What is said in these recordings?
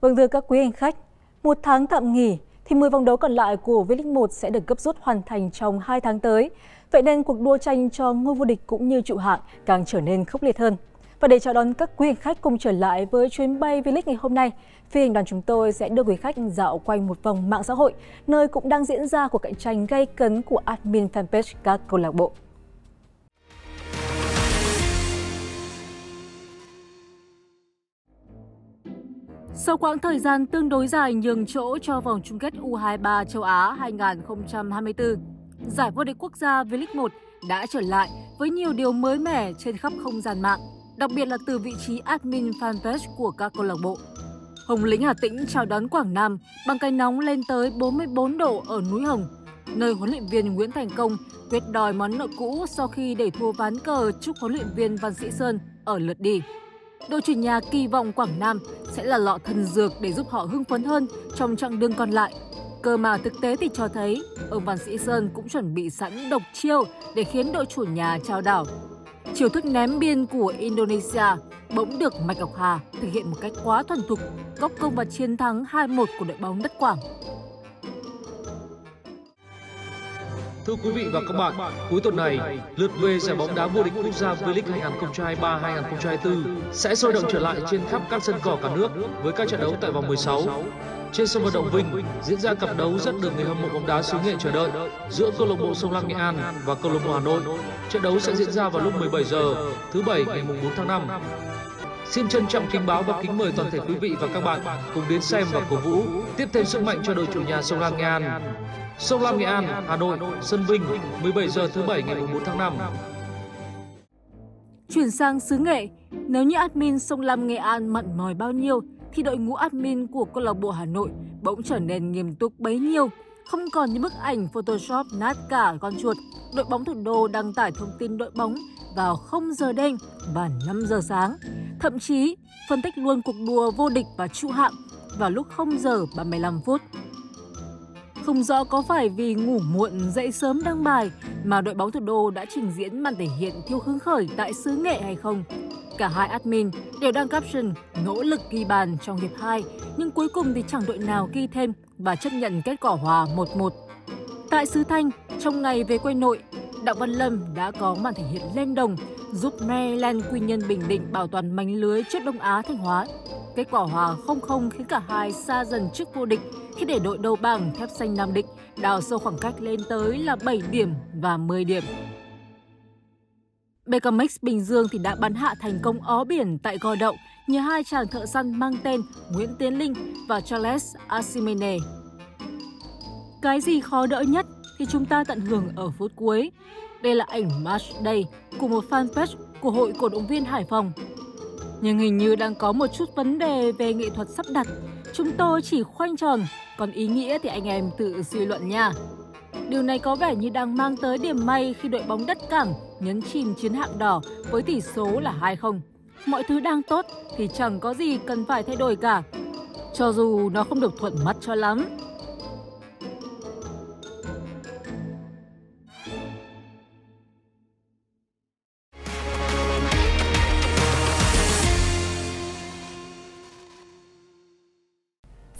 Vâng thưa các quý hành khách, một tháng tạm nghỉ thì 10 vòng đấu còn lại của V-League 1 sẽ được gấp rút hoàn thành trong 2 tháng tới. Vậy nên cuộc đua tranh cho ngôi vô địch cũng như trụ hạng càng trở nên khốc liệt hơn. Và để chào đón các quý hành khách cùng trở lại với chuyến bay V-League ngày hôm nay, phi hành đoàn chúng tôi sẽ đưa quý khách dạo quanh một vòng mạng xã hội, nơi cũng đang diễn ra cuộc cạnh tranh gay cấn của admin fanpage các câu lạc bộ. Sau quãng thời gian tương đối dài nhường chỗ cho vòng chung kết U23 châu Á 2024, giải vô địch quốc gia V-League 1 đã trở lại với nhiều điều mới mẻ trên khắp không gian mạng, đặc biệt là từ vị trí admin fanpage của các câu lạc bộ. Hồng Lĩnh Hà Tĩnh chào đón Quảng Nam bằng cái nóng lên tới 44 độ ở núi Hồng, nơi huấn luyện viên Nguyễn Thành Công quyết đòi món nợ cũ sau khi để thua ván cờ chúc huấn luyện viên Văn Sĩ Sơn ở lượt đi đội chủ nhà kỳ vọng Quảng Nam sẽ là lọ thần dược để giúp họ hưng phấn hơn trong chặng đường còn lại. Cơ mà thực tế thì cho thấy, ông Văn Sĩ Sơn cũng chuẩn bị sẵn độc chiêu để khiến đội chủ nhà trao đảo. Chiều thức ném biên của Indonesia bỗng được Mạch Ngọc Hà thực hiện một cách quá thuần thục, góp công vào chiến thắng 2-1 của đội bóng đất Quảng. Thưa quý vị và các bạn, cuối tuần này, lượt về giải bóng đá vô địch quốc gia V-League 2023-2024 sẽ sôi động trở lại trên khắp các sân cỏ cả nước với các trận đấu tại vòng 16. Trên sân vận động Vinh diễn ra cặp đấu rất được người hâm mộ bóng đá xứ Nghệ chờ đợi giữa câu lạc bộ Sông Lam Nghệ An và câu lạc bộ Hà Nội. Trận đấu sẽ diễn ra vào lúc 17 giờ thứ bảy ngày 4 tháng 5. Xin trân trọng kính báo và kính mời toàn thể quý vị và các bạn cùng đến xem và cổ vũ, tiếp thêm sức mạnh cho đội chủ nhà Sông Lam Nghệ An. Sông Lam Nghệ An, Hà Nội, sân Vinh, 17 giờ thứ bảy ngày 4 tháng 5. Chuyển sang xứ Nghệ, nếu như admin Sông Lam Nghệ An mặn mòi bao nhiêu, thì đội ngũ admin của câu lạc bộ Hà Nội bỗng trở nên nghiêm túc bấy nhiêu. Không còn những bức ảnh Photoshop nát cả con chuột, đội bóng thủ đô đăng tải thông tin đội bóng vào 0 giờ đêm và 5 giờ sáng. Thậm chí, phân tích luôn cuộc đua vô địch và trụ hạng vào lúc 0 giờ 35 phút. Không rõ có phải vì ngủ muộn dậy sớm đăng bài mà đội bóng thủ đô đã trình diễn màn thể hiện thiếu hứng khởi tại xứ nghệ hay không. Cả hai admin đều đăng caption nỗ lực ghi bàn trong hiệp 2, nhưng cuối cùng thì chẳng đội nào ghi thêm và chấp nhận kết quả hòa 1-1. Tại xứ Thanh, trong ngày về quê nội, Đặng Văn Lâm đã có màn thể hiện lên đồng giúp Maryland Quy nhân Bình Định bảo toàn mảnh lưới trước Đông Á Thanh Hóa. Kết quả hòa 0-0 khiến cả hai xa dần trước vô địch khi để đội đầu bảng thép xanh Nam Định đào sâu khoảng cách lên tới là 7 điểm và 10 điểm. Becamex Bình Dương thì đã bắn hạ thành công ó biển tại Gò Đậu nhờ hai chàng thợ săn mang tên Nguyễn Tiến Linh và Charles Asimene. Cái gì khó đỡ nhất thì chúng ta tận hưởng ở phút cuối. Đây là ảnh Match Day của một fanpage của Hội Cổ động viên Hải Phòng. Nhưng hình như đang có một chút vấn đề về nghệ thuật sắp đặt. Chúng tôi chỉ khoanh tròn, còn ý nghĩa thì anh em tự suy luận nha. Điều này có vẻ như đang mang tới điểm may khi đội bóng đất cảng nhấn chìm chiến hạng đỏ với tỷ số là 2-0. Mọi thứ đang tốt thì chẳng có gì cần phải thay đổi cả. Cho dù nó không được thuận mắt cho lắm,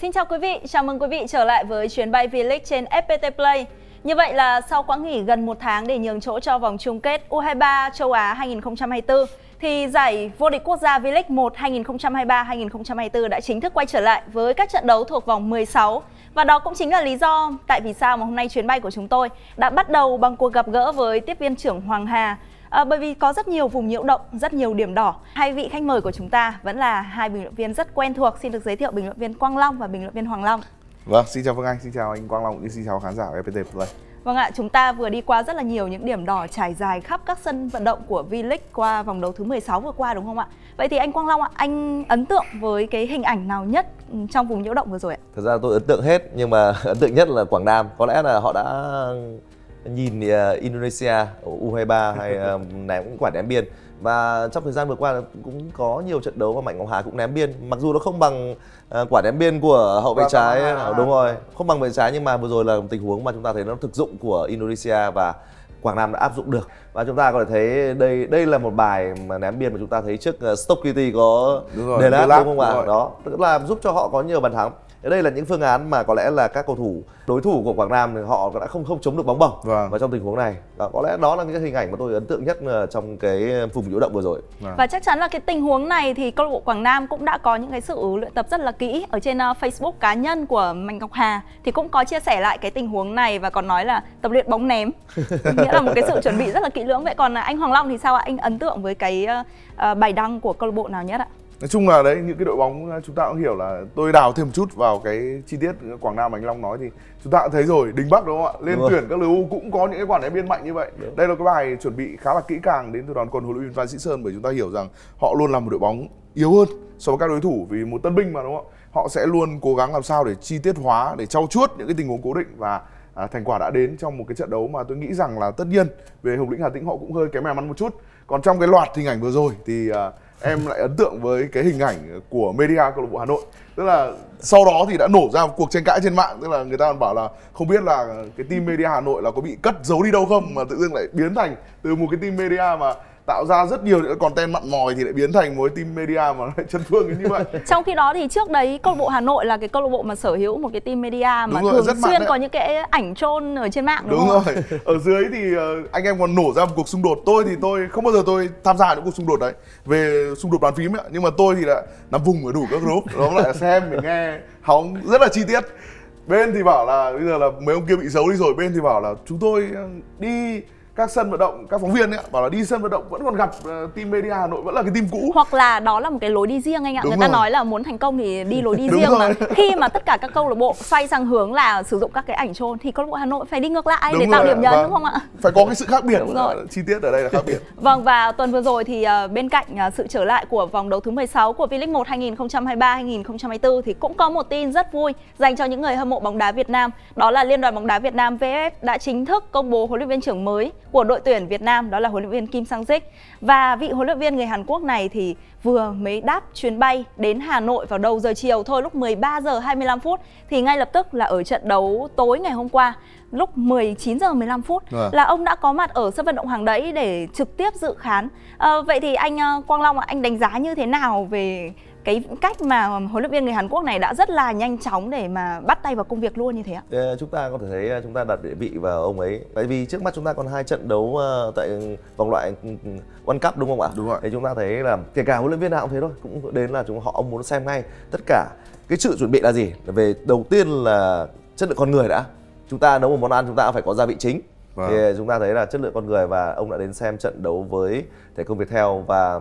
Xin chào quý vị, chào mừng quý vị trở lại với chuyến bay V-League trên FPT Play. Như vậy là sau quãng nghỉ gần một tháng để nhường chỗ cho vòng chung kết U23 châu Á 2024 thì giải vô địch quốc gia V-League 1 2023-2024 đã chính thức quay trở lại với các trận đấu thuộc vòng 16 và đó cũng chính là lý do tại vì sao mà hôm nay chuyến bay của chúng tôi đã bắt đầu bằng cuộc gặp gỡ với tiếp viên trưởng Hoàng Hà À, bởi vì có rất nhiều vùng nhiễu động, rất nhiều điểm đỏ. Hai vị khách mời của chúng ta vẫn là hai bình luận viên rất quen thuộc. Xin được giới thiệu bình luận viên Quang Long và bình luận viên Hoàng Long. Vâng, xin chào Phương Anh, xin chào anh Quang Long cũng xin chào khán giả FPT Play. Vâng ạ, chúng ta vừa đi qua rất là nhiều những điểm đỏ trải dài khắp các sân vận động của V-League qua vòng đấu thứ 16 vừa qua đúng không ạ? Vậy thì anh Quang Long ạ, anh ấn tượng với cái hình ảnh nào nhất trong vùng nhiễu động vừa rồi ạ? Thật ra tôi ấn tượng hết nhưng mà ấn tượng nhất là Quảng Nam. Có lẽ là họ đã nhìn uh, Indonesia U23 hay uh, ném cũng quả ném biên. Và trong thời gian vừa qua cũng có nhiều trận đấu mà Mạnh Ngọc Hà cũng ném biên. Mặc dù nó không bằng uh, quả ném biên của hậu vệ trái đúng rồi không bằng vệ trái nhưng mà vừa rồi là tình huống mà chúng ta thấy nó thực dụng của Indonesia và Quảng Nam đã áp dụng được. Và chúng ta có thể thấy đây đây là một bài mà ném biên mà chúng ta thấy trước Stoke City có Delat Delat, đúng không ạ? Đó, tức là giúp cho họ có nhiều bàn thắng. Đây là những phương án mà có lẽ là các cầu thủ đối thủ của Quảng Nam thì họ đã không không chống được bóng bổng Vâng. và trong tình huống này. Đó, có lẽ đó là những cái hình ảnh mà tôi ấn tượng nhất ờ, trong cái vùng nhiễu động vừa rồi. Và chắc chắn là cái tình huống này thì câu lạc bộ Quảng Nam cũng đã có những cái sự luyện tập rất là kỹ ở trên uh, Facebook cá nhân của Mạnh Ngọc Hà thì cũng có chia sẻ lại cái tình huống này và còn nói là tập luyện bóng ném. Nghĩa là một cái sự chuẩn bị rất là kỹ lưỡng. Vậy còn uh, anh Hoàng Long thì sao ạ? Anh ấn tượng với cái bài đăng của câu lạc bộ nào nhất ạ nói chung là đấy những cái đội bóng chúng ta cũng hiểu là tôi đào thêm một chút vào cái chi tiết Quảng Nam Anh Long nói thì chúng ta cũng thấy rồi Đình Bắc đúng không ạ? Lên Đúng rồi. tuyển các LU cũng có những cái quản ném biên mạnh như vậy. Đây là cái bài chuẩn bị khá là kỹ càng đến từ đoàn quân huấn luyện viên Phan Sĩ Sơn bởi chúng ta hiểu rằng họ luôn là một đội bóng yếu hơn so với các đối thủ vì một tân binh mà đúng không ạ? Họ sẽ luôn cố gắng làm sao để chi tiết hóa để trau chuốt những cái tình huống cố định và à, thành quả đã đến trong một cái trận đấu mà tôi nghĩ rằng là tất nhiên về Hồng Lĩnh Hà Tĩnh họ cũng hơi kém may mắn một chút. Còn trong cái loạt hình ảnh vừa rồi thì à, em lại ấn tượng với cái hình ảnh của media câu lạc bộ Hà Nội. Tức là sau đó thì đã nổ ra một cuộc tranh cãi trên mạng. Tức là người ta còn bảo là không biết là cái team media Hà Nội là có bị cất giấu đi đâu không, mà tự dưng lại biến thành từ một cái team media mà tạo ra rất nhiều những content mặn mòi thì lại biến thành một cái team media mà lại chân phương như vậy. Trong khi đó thì trước đấy câu lạc bộ Hà Nội là cái câu lạc bộ mà sở hữu một cái team media mà Đúng rồi, thường xuyên có những cái ảnh trôn ở trên mạng đúng, đúng không rồi. Ở dưới thì ờ, anh em còn nổ ra một cuộc xung đột. Tôi thì tôi không bao giờ tôi tham gia những cuộc xung đột đấy về xung đột bàn phím ấy. nhưng mà tôi thì đã nằm vùng ở đủ các group. Đó lại xem mình nghe hóng rất là chi tiết. Bên thì bảo là bây giờ là mấy ông kia bị giấu đi rồi. Bên thì bảo là chúng tôi ờ, đi các sân vận động các phóng viên ấy bảo là đi sân vận động vẫn còn gặp ờ, team media Hà Nội vẫn là cái team cũ hoặc là đó là một cái lối đi riêng anh ạ Đúng người ta rồi. nói là muốn thành công thì đi lối đi Đúng riêng mà rồi. khi mà tất cả các câu lạc bộ xoay sang hướng là sử dụng các cái ảnh trôn thì câu lạc bộ Hà Nội phải đi ngược lại Đúng để tạo rồi, điểm nhấn vâng. đúng không ạ phải có cái sự khác biệt Đúng rồi. ờ, chi tiết ở đây là khác biệt Vâng và tuần vừa rồi thì ờ, bên cạnh sự trở lại của vòng đấu thứ 16 của V-League 1 2023-2024 thì cũng có một tin rất vui dành cho những người hâm mộ bóng đá Việt Nam. Đó là Liên đoàn bóng đá Việt Nam VFF đã chính thức công bố huấn luyện viên trưởng mới của đội tuyển Việt Nam đó là huấn luyện viên Kim Sang Sik. Và vị huấn luyện viên người Hàn Quốc này thì vừa mới đáp chuyến bay đến Hà Nội vào đầu giờ chiều thôi lúc 13 giờ 25 phút thì ngay lập tức là ở trận đấu tối ngày hôm qua lúc 19 giờ 15 phút Vâng. là ông đã có mặt ở sân vận động Hàng Đẫy để trực tiếp dự khán. Ờ, vậy thì anh ờ, Quang Long anh đánh giá như thế nào về cái cách mà huấn luyện viên người Hàn Quốc này đã rất là nhanh chóng để mà bắt tay vào công việc luôn như thế ạ? Chúng ta có thể thấy ờ, chúng ta đặt địa vị vào ông ấy tại vì trước mắt chúng ta còn hai trận đấu ờ, tại vòng loại World Cup đúng không ạ? Đúng rồi. Thì chúng ta thấy là kể cả huấn luyện viên nào cũng thế thôi, cũng đến là chúng họ ông muốn xem ngay tất cả cái sự chuẩn bị là gì? Về đầu tiên là chất lượng con người đã. Chúng ta nấu một món ăn chúng ta phải có gia vị chính. Vâng. Thì chúng ta thấy là chất lượng con người và ông đã đến xem trận đấu với thể công Viettel và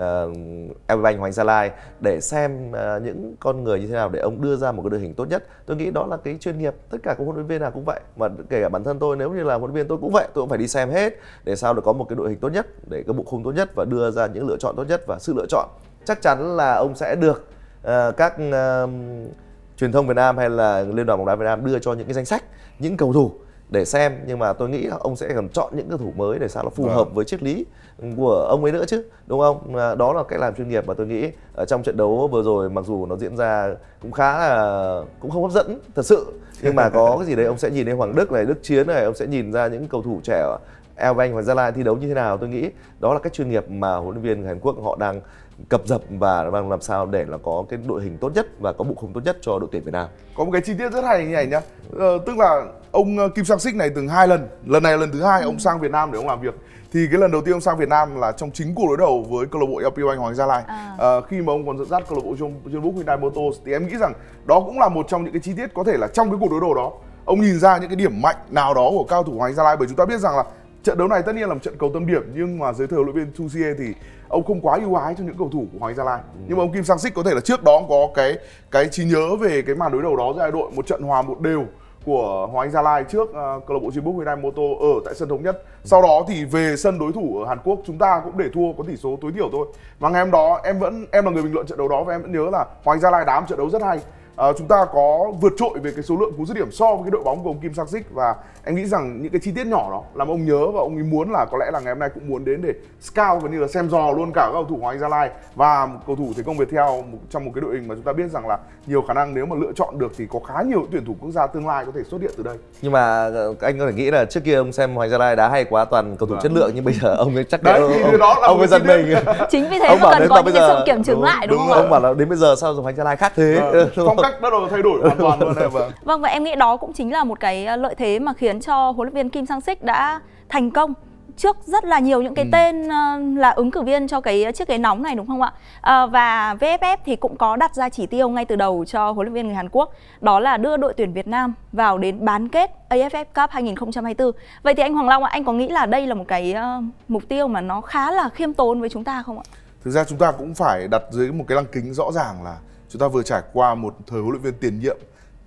Ờ, uh, Agribank Hoàng Gia Lai để xem ờ, những con người như thế nào để ông đưa ra một cái đội hình tốt nhất. Tôi nghĩ đó là cái chuyên nghiệp. Tất cả các huấn luyện viên nào cũng vậy. Mà kể cả bản thân tôi nếu như là huấn luyện viên tôi cũng vậy, tôi cũng phải đi xem hết để sao được có một cái đội hình tốt nhất, để cái bộ khung tốt nhất và đưa ra những lựa chọn tốt nhất và sự lựa chọn chắc chắn là ông sẽ được ờ, các truyền thông Việt Nam hay là Liên đoàn bóng đá Việt Nam đưa cho những cái danh sách những cầu thủ để xem nhưng mà tôi nghĩ ông sẽ còn chọn những cầu thủ mới để sao nó phù Vâng. hợp với triết lý của ông ấy nữa chứ đúng không À, đó là cách làm chuyên nghiệp mà tôi nghĩ ở trong trận đấu vừa rồi mặc dù nó diễn ra cũng khá là cũng không hấp dẫn thật sự nhưng mà có cái gì đấy ông sẽ nhìn thấy Hoàng Đức này Đức Chiến này ông sẽ nhìn ra những cầu thủ trẻ El Banh và Gia Lai thi đấu như thế nào tôi nghĩ đó là cách chuyên nghiệp mà huấn luyện viên Hàn Quốc họ đang cập dập và đang làm sao để là có cái đội hình tốt nhất và có bộ khung tốt nhất cho đội tuyển Việt Nam? Có một cái chi tiết rất hay như này nhá. Ờ, tức là ông ờ, Kim Sang Sik này từng hai lần lần này là lần thứ hai ông sang Việt Nam để ông làm việc. Thì cái lần đầu tiên ông sang Việt Nam là trong chính cuộc đối đầu với câu lạc bộ LPO Anh Hoàng Gia Lai. À. Ờ, khi mà ông còn dẫn dắt câu lạc bộ John Book Hyundai Motors thì em nghĩ rằng đó cũng là một trong những cái chi tiết có thể là trong cái cuộc đối đầu đó. Ông nhìn ra những cái điểm mạnh nào đó của cao thủ Hoàng Gia Lai bởi chúng ta biết rằng là trận đấu này tất nhiên là một trận cầu tâm điểm nhưng mà dưới thời huấn luyện viên Xie thì ông không quá ưu ái cho những cầu thủ của Hoàng Gia Lai nhưng mà ông Kim Sang Sik có thể là trước đó có cái cái trí nhớ về cái màn đối đầu đó giữa hai đội một trận hòa một đều của Hoàng Anh Gia Lai trước uh, câu lạc bộ Jinbuk Hyundai Moto ở tại sân thống nhất. Sau đó thì về sân đối thủ ở Hàn Quốc chúng ta cũng để thua có tỷ số tối thiểu thôi. Và ngày hôm đó em vẫn em là người bình luận trận đấu đó và em vẫn nhớ là Hoàng Anh Gia Lai đá một trận đấu rất hay. Uh, chúng ta có vượt trội về cái số lượng cú dứt điểm so với cái đội bóng của ông Kim Sang Sik và em nghĩ rằng những cái chi tiết nhỏ đó làm ông nhớ và ông ấy muốn là có lẽ là ngày hôm nay cũng muốn đến để scout và như là xem dò luôn cả các cầu thủ của anh Gia Lai và cầu thủ Thế Công Việt theo trong một cái đội hình mà chúng ta biết rằng là nhiều khả năng nếu mà lựa chọn được thì có khá nhiều tuyển thủ quốc gia tương lai có thể xuất hiện từ đây. Nhưng mà ờ, anh có thể nghĩ là trước kia ông xem Hoàng Gia Lai đá hay quá toàn cầu thủ Vâng. chất lượng nhưng bây giờ ông ấy chắc Đấy, ông, đó là ông ấy giật mình. chính vì thế Ông mà cần có những bây cái giờ- sự kiểm chứng đúng, lại đúng, đúng không ạ ông bảo là đến bây giờ sao Hoàng Gia Lai khác thế? Đúng phong không? Cách bắt đầu thay đổi hoàn toàn luôn này vâng. Vâng và em nghĩ đó cũng chính là một cái ờ, lợi thế mà khiến cho huấn luyện viên Kim Sang Sik đã thành công trước rất là nhiều những cái Ừ. tên ờ, là ứng cử viên cho cái chiếc ghế nóng này đúng không ạ? Ờ, và VFF thì cũng có đặt ra chỉ tiêu ngay từ đầu cho huấn luyện viên người Hàn Quốc đó là đưa đội tuyển Việt Nam vào đến bán kết AFF Cup 2024. Vậy thì anh Hoàng Long ạ, anh có nghĩ là đây là một cái ờ, mục tiêu mà nó khá là khiêm tốn với chúng ta không ạ? Thực ra chúng ta cũng phải đặt dưới một cái lăng kính rõ ràng là chúng ta vừa trải qua một thời huấn luyện viên tiền nhiệm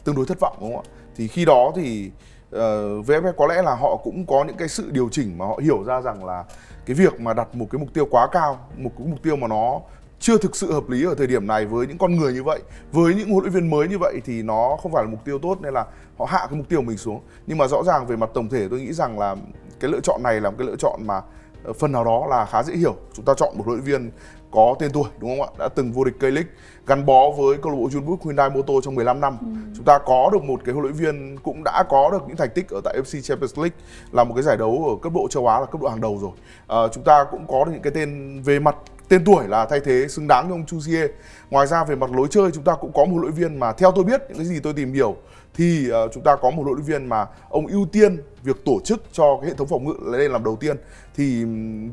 tương đối thất vọng đúng không ạ? Thì khi đó thì ờ, uh, VFF có lẽ là họ cũng có những cái sự điều chỉnh mà họ hiểu ra rằng là cái việc mà đặt một cái mục tiêu quá cao, một cái mục tiêu mà nó chưa thực sự hợp lý ở thời điểm này với những con người như vậy, với những huấn luyện viên mới như vậy thì nó không phải là mục tiêu tốt nên là họ hạ cái mục tiêu của mình xuống. Nhưng mà rõ ràng về mặt tổng thể tôi nghĩ rằng là cái lựa chọn này là một cái lựa chọn mà ờ, phần nào đó là khá dễ hiểu. Chúng ta chọn một huấn luyện viên có tên tuổi đúng không ạ? Đã từng vô địch K-League, gắn bó với câu lạc bộ Junbuk Hyundai Motor trong 15 năm. Chúng ta có được một cái huấn luyện viên cũng đã có được những thành tích ở tại FC Champions League là một cái giải đấu ở cấp độ châu Á là cấp độ hàng đầu rồi. Ờ, chúng ta cũng có được những cái tên về mặt tên tuổi là thay thế xứng đáng cho ông Chu Xie. Ngoài ra về mặt lối chơi chúng ta cũng có một huấn luyện viên mà theo tôi biết những cái gì tôi tìm hiểu thì ờ, chúng ta có một huấn luyện viên mà ông ưu tiên việc tổ chức cho cái hệ thống phòng ngự lên làm đầu tiên. Thì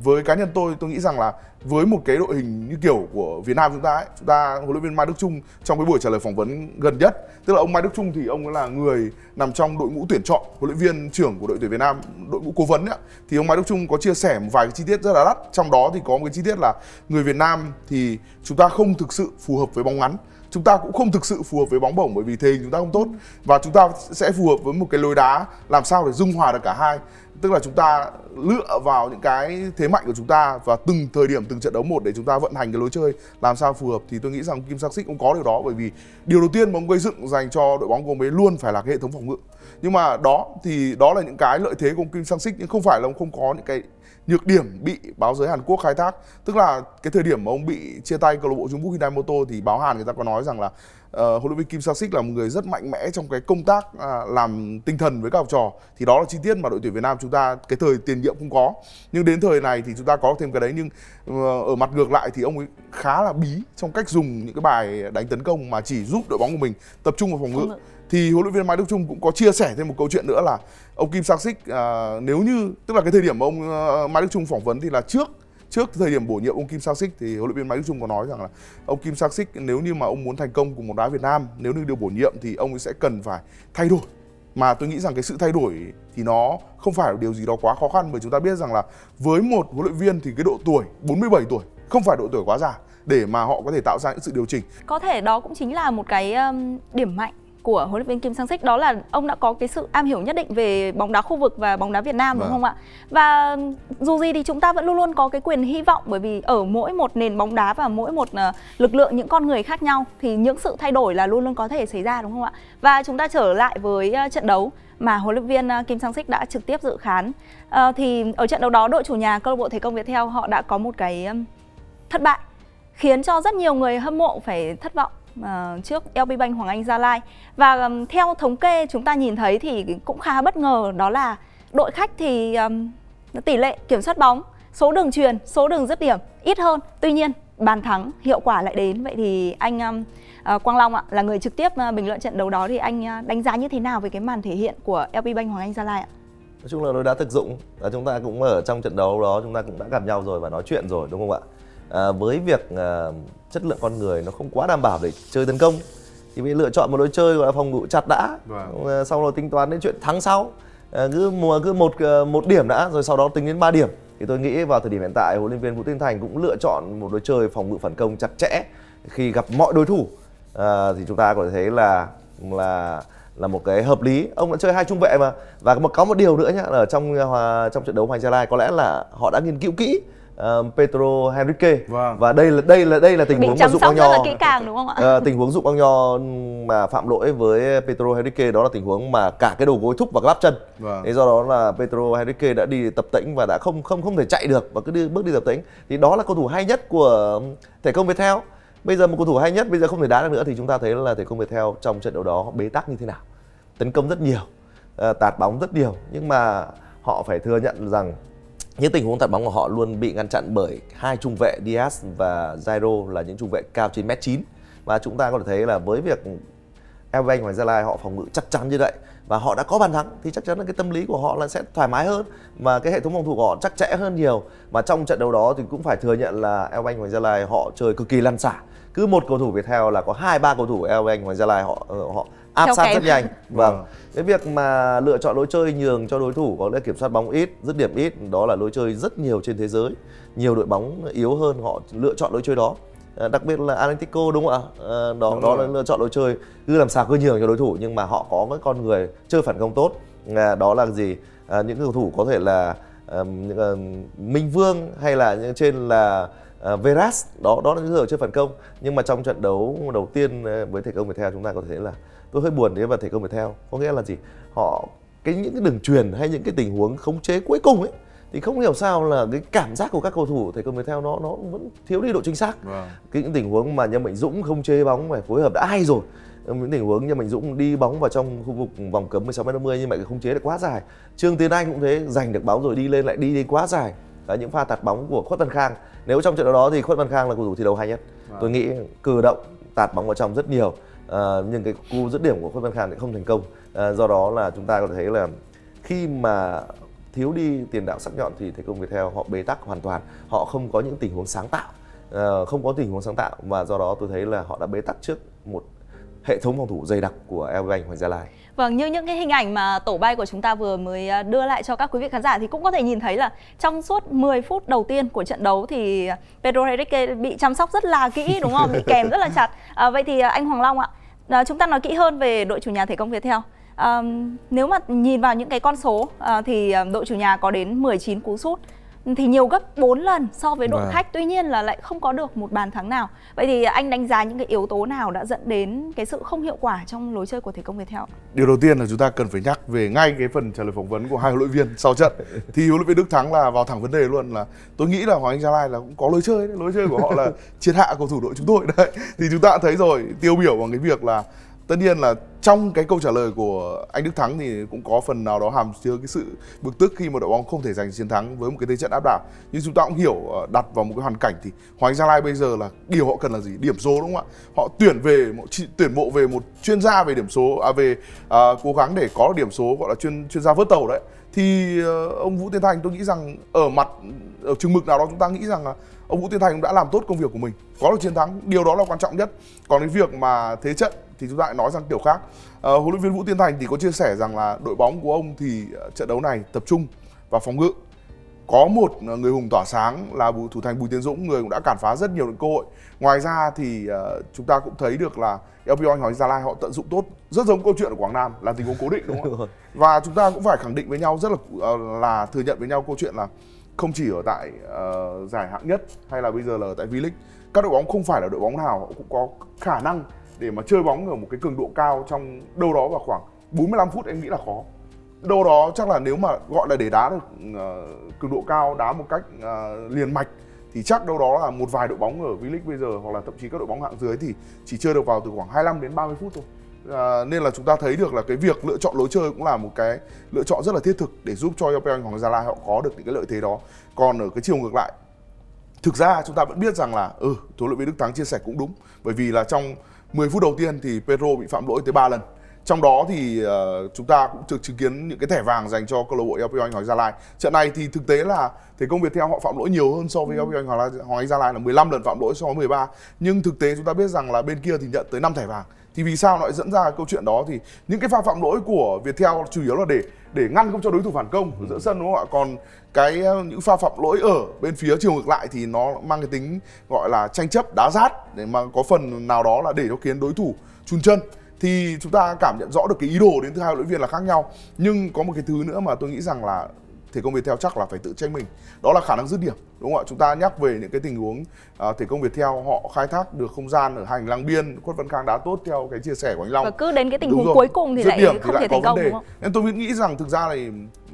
với cá nhân tôi tôi nghĩ rằng là với một cái đội hình như kiểu của Việt Nam chúng ta ấy, chúng ta huấn luyện viên Mai Đức trung trong cái buổi trả lời phỏng vấn gần nhất tức là ông Mai Đức trung thì ông ấy là người nằm trong đội ngũ tuyển chọn huấn luyện viên trưởng của đội tuyển Việt Nam đội ngũ cố vấn ấy, thì ông Mai Đức trung có chia sẻ một vài cái chi tiết rất là đắt trong đó thì có một cái chi tiết là người Việt Nam thì chúng ta không thực sự phù hợp với bóng ngắn. Chúng ta cũng không thực sự phù hợp với bóng bổng bởi vì thể hình chúng ta không tốt. Và chúng ta sẽ phù hợp với một cái lối đá làm sao để dung hòa được cả hai. Tức là chúng ta lựa vào những cái thế mạnh của chúng ta và từng thời điểm, từng trận đấu một để chúng ta vận hành cái lối chơi làm sao phù hợp, thì tôi nghĩ rằng Kim Sang Sik cũng có điều đó. Bởi vì điều đầu tiên mà ông gây dựng dành cho đội bóng của ông ấy luôn phải là cái hệ thống phòng ngự. Nhưng mà đó, thì đó là những cái lợi thế của ông Kim Sang Sik, nhưng không phải là ông không có những cái nhược điểm bị báo giới Hàn Quốc khai thác. Tức là cái thời điểm mà ông bị chia tay câu lạc bộ Trung Quốc Hyundai thì báo Hàn người ta có nói rằng là huấn luyện viên Kim Sang Sik là một người rất mạnh mẽ trong cái công tác à, làm tinh thần với các học trò. Thì đó là chi tiết mà đội tuyển Việt Nam chúng ta cái thời tiền nhiệm không có. Nhưng đến thời này thì chúng ta có thêm cái đấy. Nhưng ờ, ở mặt ngược lại thì ông ấy khá là bí trong cách dùng những cái bài đánh tấn công mà chỉ giúp đội bóng của mình tập trung vào phòng ngự. Thì huấn luyện viên Mai Đức Chung cũng có chia sẻ thêm một câu chuyện nữa là ông Kim Sang Sik à, nếu như tức là cái thời điểm mà ông ờ, Mai Đức Chung phỏng vấn thì là trước trước thời điểm bổ nhiệm ông Kim Sang Sik thì huấn luyện viên Mai Đức Chung có nói rằng là ông Kim Sang Sik nếu như mà ông muốn thành công cùng một đá Việt Nam nếu như được bổ nhiệm thì ông ấy sẽ cần phải thay đổi. Mà tôi nghĩ rằng cái sự thay đổi thì nó không phải là điều gì đó quá khó khăn bởi chúng ta biết rằng là với một huấn luyện viên thì cái độ tuổi 47 tuổi không phải độ tuổi quá già để mà họ có thể tạo ra những sự điều chỉnh. Có thể đó cũng chính là một cái um, điểm mạnh của huấn luyện viên Kim Sang Sik đó là ông đã có cái sự am hiểu nhất định về bóng đá khu vực và bóng đá Việt Nam đúng Vâng. không ạ? Và dù gì thì chúng ta vẫn luôn luôn có cái quyền hy vọng bởi vì ở mỗi một nền bóng đá và mỗi một ờ, lực lượng những con người khác nhau thì những sự thay đổi là luôn luôn có thể xảy ra đúng không ạ? Và chúng ta trở lại với ờ, trận đấu mà huấn luyện viên ờ, Kim Sang Sik đã trực tiếp dự khán. Ờ, thì ở trận đấu đó đội chủ nhà câu lạc bộ Thể công Viettel họ đã có một cái thất bại khiến cho rất nhiều người hâm mộ phải thất vọng uh, trước LB Bank Hoàng Anh Gia Lai và um, theo thống kê chúng ta nhìn thấy thì cũng khá bất ngờ đó là đội khách thì um, tỷ lệ kiểm soát bóng số đường truyền số đường dứt điểm ít hơn tuy nhiên bàn thắng hiệu quả lại đến vậy thì anh um, uh, Quang Long ạ là người trực tiếp uh, bình luận trận đấu đó thì anh uh, đánh giá như thế nào về cái màn thể hiện của LB Bank Hoàng Anh Gia Lai ạ? Nói chung là đối đá thực dụng và chúng ta cũng ở trong trận đấu đó chúng ta cũng đã gặp nhau rồi và nói chuyện rồi đúng không ạ? À, với việc à, chất lượng con người nó không quá đảm bảo để chơi tấn công. Thì mới lựa chọn một lối chơi gọi là phòng ngự chặt đã. Vâng. à, sau đó tính toán đến chuyện thắng sau à, cứ mùa cứ một à, một điểm đã rồi sau đó tính đến 3 điểm. Thì tôi nghĩ vào thời điểm hiện tại huấn luyện viên Vũ Tiến Thành cũng lựa chọn một lối chơi phòng ngự phản công chặt chẽ khi gặp mọi đối thủ. À, thì chúng ta có thể thấy là là là một cái hợp lý. Ông đã chơi hai trung vệ mà. Và một có một điều nữa nhá ở trong trong trận đấu Hoàng Gia Lai có lẽ là họ đã nghiên cứu kỹ uh, Pedro Henrique. Vâng. và đây là đây là đây là tình bị huống mà dụng băng nho kỹ càng đúng không ạ? Ờ, tình huống dụng băng nho mà phạm lỗi với Pedro Henrique đó là tình huống mà cả cái đầu gối thúc vào gắp chân. Vâng. thế do đó là Pedro Henrique đã đi tập tễnh và đã không không không thể chạy được và cứ đi bước đi tập tễnh. Thì đó là cầu thủ hay nhất của thể công Viettel bây giờ một cầu thủ hay nhất bây giờ không thể đá được nữa thì chúng ta thấy là thể công Viettel trong trận đấu đó bế tắc như thế nào. Tấn công rất nhiều ờ, tạt bóng rất nhiều nhưng mà họ phải thừa nhận rằng những tình huống tạt bóng của họ luôn bị ngăn chặn bởi hai trung vệ Diaz và Jairo là những trung vệ cao trên mét 9 và chúng ta có thể thấy là với việc Elbank và Gia Lai họ phòng ngự chắc chắn như vậy và họ đã có bàn thắng thì chắc chắn là cái tâm lý của họ là sẽ thoải mái hơn và cái hệ thống phòng thủ của họ chắc chẽ hơn nhiều. Và trong trận đấu đó thì cũng phải thừa nhận là Elbank và Gia Lai họ chơi cực kỳ lăn xả. Cứ một cầu thủ Viettel là có hai, ba cầu thủ Elbank và Gia Lai họ ờ, họ áp Theo sát kèm. rất nhanh. Vâng. Cái việc mà lựa chọn lối chơi nhường cho đối thủ có lẽ kiểm soát bóng ít dứt điểm ít đó là lối chơi rất nhiều trên thế giới. Nhiều đội bóng yếu hơn họ lựa chọn lối chơi đó. À, đặc biệt là Atlético đúng không ạ? À, đó Đúng đó rồi. là lựa chọn lối chơi. Cứ làm sao cứ nhường cho đối thủ nhưng mà họ có cái con người chơi phản công tốt. À, đó là gì? À, những cầu thủ có thể là những, Minh Vương hay là những trên là uh, Veras. Đó đó là những người chơi phản công. Nhưng mà trong trận đấu đầu tiên với thể công Viettel chúng ta có thể thấy là tôi hơi buồn đấy và thể công Viettel có nghĩa là gì? Họ cái những cái đường truyền hay những cái tình huống khống chế cuối cùng ấy thì không hiểu sao là cái cảm giác của các cầu thủ thể công Viettel nó nó vẫn thiếu đi độ chính xác. Vâng. cái những tình huống mà Nhâm Mạnh Dũng không chế bóng phải phối hợp đã hay rồi. Những tình huống Nhâm Mạnh Dũng đi bóng vào trong khu vực vòng cấm 16 m 50 nhưng mà cái không chế lại quá dài. Trương Tiến Anh cũng thế giành được bóng rồi đi lên lại đi đi quá dài. Đấy, những pha tạt bóng của Khuất Văn Khang. Nếu trong trận đấu đó thì Khuất Văn Khang là cầu thủ thi đấu hay nhất. Tôi nghĩ cử động tạt bóng vào trong rất nhiều à, nhưng cái cú dứt điểm của Khuất Văn Khang thì không thành công à, do đó là chúng ta có thể thấy là khi mà thiếu đi tiền đạo sắc nhọn thì thể công Viettel họ bế tắc hoàn toàn họ không có những tình huống sáng tạo à, không có tình huống sáng tạo và do đó tôi thấy là họ đã bế tắc trước một hệ thống phòng thủ dày đặc của Elbank Hoàng Gia Lai Vâng, như những cái hình ảnh mà tổ bay của chúng ta vừa mới à, đưa lại cho các quý vị khán giả thì cũng có thể nhìn thấy là trong suốt 10 phút đầu tiên của trận đấu thì Pedro Henrique bị chăm sóc rất là kỹ đúng không? Bị kèm rất là chặt. À, vậy thì à, anh Hoàng Long ạ, à, chúng ta nói kỹ hơn về đội chủ nhà thể công Viettel. À, nếu mà nhìn vào những cái con số à, thì ờ, đội chủ nhà có đến 19 cú sút thì nhiều gấp 4 lần so với đội Vâng. khách tuy nhiên là lại không có được một bàn thắng nào. Vậy thì anh đánh giá những cái yếu tố nào đã dẫn đến cái sự không hiệu quả trong lối chơi của thể công Viettel? Điều đầu tiên là chúng ta cần phải nhắc về ngay cái phần trả lời phỏng vấn của hai huấn luyện viên sau trận. Thì huấn luyện viên Đức Thắng là vào thẳng vấn đề luôn là tôi nghĩ là Hoàng Anh Gia Lai là cũng có lối chơi đấy, lối chơi của họ là triệt hạ cầu thủ đội chúng tôi đấy. Thì chúng ta đã thấy rồi, tiêu biểu bằng cái việc là tất nhiên là trong cái câu trả lời của anh Đức Thắng thì cũng có phần nào đó hàm chứa cái sự bực tức khi mà đội bóng không thể giành chiến thắng với một cái thế trận áp đảo. Nhưng chúng ta cũng hiểu ờ, đặt vào một cái hoàn cảnh thì Hoàng Gia Lai bây giờ là điều họ cần là gì? Điểm số đúng không ạ? Họ tuyển về một tuyển mộ về một chuyên gia về điểm số à, về à, cố gắng để có điểm số gọi là chuyên chuyên gia vớt tàu đấy. Thì ờ, ông Vũ Tiến Thành tôi nghĩ rằng ở mặt ở chừng mực nào đó chúng ta nghĩ rằng là ông Vũ Tiến Thành cũng đã làm tốt công việc của mình, có được chiến thắng, điều đó là quan trọng nhất. Còn cái việc mà thế trận thì chúng ta lại nói rằng kiểu khác. Ờ, huấn luyện viên Vũ Tiến Thành thì có chia sẻ rằng là đội bóng của ông thì ờ, trận đấu này tập trung vào phòng ngự có một ờ, người hùng tỏa sáng là thủ thành Bùi Tiến Dũng người cũng đã cản phá rất nhiều những cơ hội. Ngoài ra thì ờ, chúng ta cũng thấy được là LPO Hoàng Gia Lai họ tận dụng tốt rất giống câu chuyện ở Quảng Nam là tình huống cố định đúng không ạ? Và chúng ta cũng phải khẳng định với nhau rất là ờ, là thừa nhận với nhau câu chuyện là không chỉ ở tại uh, giải hạng nhất hay là bây giờ là ở tại V-League các đội bóng không phải là đội bóng nào họ cũng có khả năng để mà chơi bóng ở một cái cường độ cao trong đâu đó vào khoảng 45 phút em nghĩ là khó. Đâu đó chắc là nếu mà gọi là để đá được uh, cường độ cao đá một cách uh, liền mạch thì chắc đâu đó là một vài đội bóng ở V-League bây giờ hoặc là thậm chí các đội bóng hạng dưới thì chỉ chơi được vào từ khoảng 25 đến 30 phút thôi. À, nên là chúng ta thấy được là cái việc lựa chọn lối chơi cũng là một cái lựa chọn rất là thiết thực để giúp cho LPL Hoàng Gia Lai họ có được những cái lợi thế đó. Còn ở cái chiều ngược lại thực ra chúng ta vẫn biết rằng là ừ huấn luyện viên Đức Thắng chia sẻ cũng đúng. Bởi vì là trong 10 phút đầu tiên thì Pedro bị phạm lỗi tới 3 lần. Trong đó thì uh, chúng ta cũng được chứng kiến những cái thẻ vàng dành cho câu lạc bộ LPL Anh Hoàng Gia Lai. Trận này thì thực tế là thì công việc theo họ phạm lỗi nhiều hơn so với LPL Anh Hoàng, Gia Lai là 15 lần phạm lỗi so với 13 nhưng thực tế chúng ta biết rằng là bên kia thì nhận tới 5 thẻ vàng thì vì sao nó lại dẫn ra câu chuyện đó? Thì những cái pha phạm lỗi của Viettel chủ yếu là để để ngăn không cho đối thủ phản công ở giữa sân đúng không ạ? Còn cái ờ, những pha phạm lỗi ở bên phía chiều ngược lại thì nó mang cái tính gọi là tranh chấp đá rát để mà có phần nào đó là để cho khiến đối thủ chun chân. Thì chúng ta cảm nhận rõ được cái ý đồ đến từ hai huấn luyện viên là khác nhau. Nhưng có một cái thứ nữa mà tôi nghĩ rằng là thể công Viettel chắc là phải tự trách mình. Đó là khả năng dứt điểm đúng không ạ? Chúng ta nhắc về những cái tình huống uh, thể công Viettel họ khai thác được không gian ở hành lang biên khuất văn khang đá tốt theo cái chia sẻ của anh long. Và cứ đến cái tình huống cuối cùng thì lại điểm không thì lại thể thành công đúng không? Nên tôi nghĩ rằng thực ra này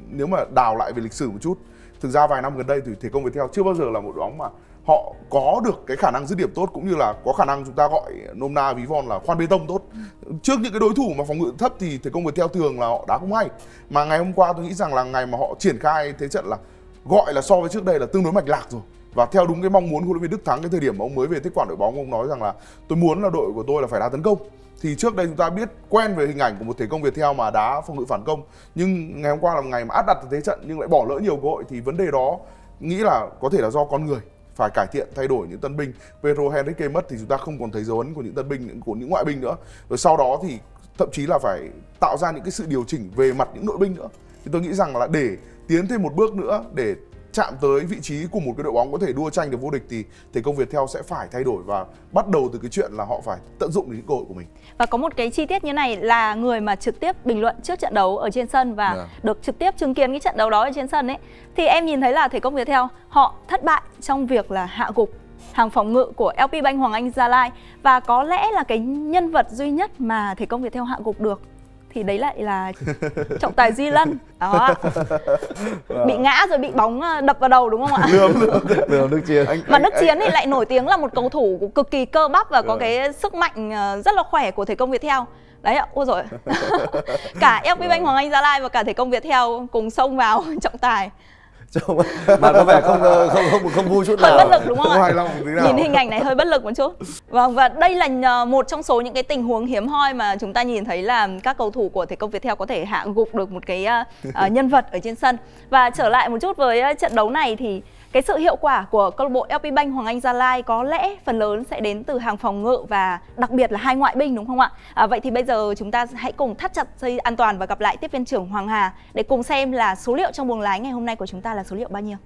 nếu mà đào lại về lịch sử một chút thực ra vài năm gần đây thì thể công Viettel chưa bao giờ là một bóng mà họ có được cái khả năng dứt điểm tốt cũng như là có khả năng chúng ta gọi nôm na ví von là khoan bê tông tốt. Trước những cái đối thủ mà phòng ngự thấp thì thể công Viettel thường là họ đá cũng hay. Mà ngày hôm qua tôi nghĩ rằng là ngày mà họ triển khai thế trận là gọi là so với trước đây là tương đối mạch lạc rồi. Và theo đúng cái mong muốn của huấn luyện viên Đức Thắng cái thời điểm mà ông mới về tiếp quản đội bóng, ông nói rằng là tôi muốn là đội của tôi là phải đá tấn công. Thì trước đây chúng ta biết quen về hình ảnh của một thể công Viettel mà đá phòng ngự phản công. Nhưng ngày hôm qua là ngày mà áp đặt thế trận nhưng lại bỏ lỡ nhiều cơ hội thì vấn đề đó nghĩ là có thể là do con người phải cải thiện, thay đổi những tân binh. Pedro Henrique mất thì chúng ta không còn thấy dấu ấn của những tân binh, của những ngoại binh nữa. Rồi sau đó thì thậm chí là phải tạo ra những cái sự điều chỉnh về mặt những nội binh nữa. Thì tôi nghĩ rằng là để tiến thêm một bước nữa, để chạm tới vị trí của một cái đội bóng có thể đua tranh được vô địch thì thể công Việt theo sẽ phải thay đổi và bắt đầu từ cái chuyện là họ phải tận dụng những cơ hội của mình. Và có một cái chi tiết như này là người mà trực tiếp bình luận trước trận đấu ở trên sân và yeah. Dạ. được trực tiếp chứng kiến cái trận đấu đó ở trên sân ấy thì em nhìn thấy là thể công Việt theo họ thất bại trong việc là hạ gục hàng phòng ngự của LP Bank Hoàng Anh Gia Lai và có lẽ là cái nhân vật duy nhất mà thể công Việt theo hạ gục được thì đấy lại là trọng tài duy lân. Đó. Bị ngã rồi bị bóng ờ, đập vào đầu đúng không ạ? Lương lương đức chiến. Anh, mà đức chiến thì lại nổi tiếng là một cầu thủ cực kỳ cơ bắp và có cái sức mạnh ờ, rất là khỏe của thể công việt theo. Đấy ạ ôi rồi cả fb bank hoàng anh gia lai và cả thể công việt theo cùng xông vào trọng tài trông mà có vẻ không không không không vui chút nào. hơi bất lực đúng không, không ạ lòng nhìn hình ảnh này hơi bất lực một chút. Vâng và đây là ờ, một trong số những cái tình huống hiếm hoi mà chúng ta nhìn thấy là các cầu thủ của thể công Viettel có thể hạ gục được một cái uh, nhân vật ở trên sân. Và trở lại một chút với trận đấu này thì cái sự hiệu quả của câu lạc bộ LP Bank Hoàng Anh Gia Lai có lẽ phần lớn sẽ đến từ hàng phòng ngự và đặc biệt là hai ngoại binh đúng không ạ? À, vậy thì bây giờ chúng ta hãy cùng thắt chặt dây an toàn và gặp lại tiếp viên trưởng Hoàng Hà để cùng xem là số liệu trong buồng lái ngày hôm nay của chúng ta là số liệu bao nhiêu.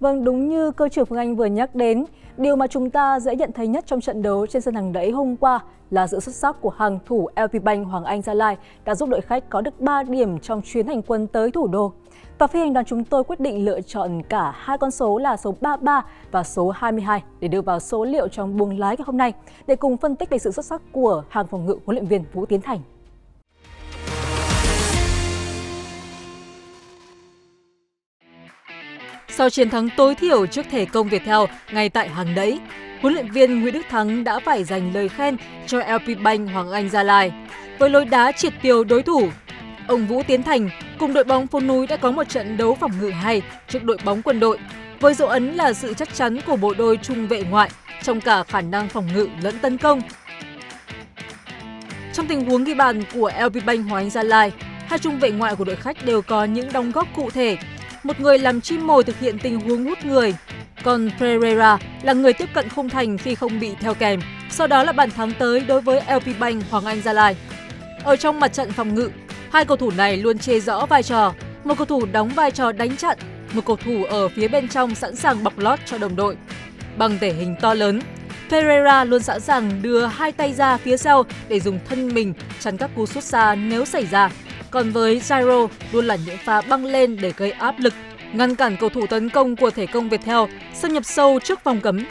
Vâng, đúng như cơ trưởng Phương Anh vừa nhắc đến, điều mà chúng ta dễ nhận thấy nhất trong trận đấu trên sân hàng đẫy hôm qua là sự xuất sắc của hàng thủ LP Bank Hoàng Anh Gia Lai đã giúp đội khách có được 3 điểm trong chuyến hành quân tới thủ đô. Và phi hành đoàn chúng tôi quyết định lựa chọn cả hai con số là số 33 và số 22 để đưa vào số liệu trong buồng lái ngày hôm nay để cùng phân tích về sự xuất sắc của hàng phòng ngự huấn luyện viên Vũ Tiến Thành. Sau chiến thắng tối thiểu trước thể công Viettel ngay tại hàng đẫy, huấn luyện viên Nguyễn Đức Thắng đã phải dành lời khen cho LP Bank Hoàng Anh Gia Lai. Với lối đá triệt tiêu đối thủ, ông Vũ Tiến Thành cùng đội bóng phố núi đã có một trận đấu phòng ngự hay trước đội bóng quân đội, với dấu ấn là sự chắc chắn của bộ đôi trung vệ ngoại trong cả khả năng phòng ngự lẫn tấn công. Trong tình huống ghi bàn của LP Bank Hoàng Anh Gia Lai, hai trung vệ ngoại của đội khách đều có những đóng góp cụ thể một người làm chim mồi thực hiện tình huống hút người. Còn Pereira là người tiếp cận khung thành khi không bị theo kèm. Sau đó là bàn thắng tới đối với LP Bank Hoàng Anh Gia Lai. Ở trong mặt trận phòng ngự, hai cầu thủ này luôn chê rõ vai trò. Một cầu thủ đóng vai trò đánh chặn, một cầu thủ ở phía bên trong sẵn sàng bọc lót cho đồng đội. Bằng thể hình to lớn, Pereira luôn sẵn sàng đưa hai tay ra phía sau để dùng thân mình chắn các cú sút xa nếu xảy ra. Còn với Gyro luôn là những pha băng lên để gây áp lực, ngăn cản cầu thủ tấn công của thể công Viettel xâm nhập sâu trước vòng cấm.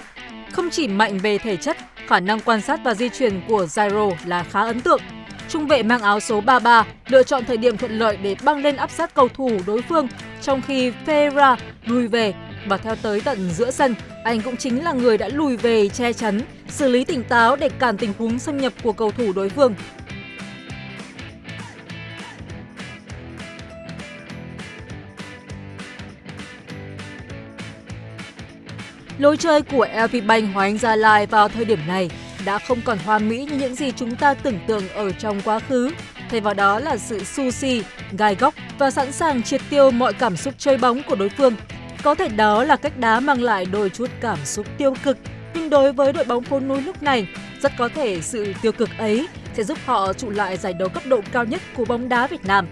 Không chỉ mạnh về thể chất, khả năng quan sát và di chuyển của Gyro là khá ấn tượng. Trung vệ mang áo số 33 lựa chọn thời điểm thuận lợi để băng lên áp sát cầu thủ đối phương, trong khi Ferreira lùi về và theo tới tận giữa sân, anh cũng chính là người đã lùi về che chắn, xử lý tỉnh táo để cản tình huống xâm nhập của cầu thủ đối phương. Lối chơi của LV Bank Hoàng Anh Gia Lai vào thời điểm này đã không còn hoa mỹ như những gì chúng ta tưởng tượng ở trong quá khứ. Thay vào đó là sự sushi, gai góc và sẵn sàng triệt tiêu mọi cảm xúc chơi bóng của đối phương. Có thể đó là cách đá mang lại đôi chút cảm xúc tiêu cực, nhưng đối với đội bóng phố núi lúc này, rất có thể sự tiêu cực ấy sẽ giúp họ trụ lại giải đấu cấp độ cao nhất của bóng đá Việt Nam.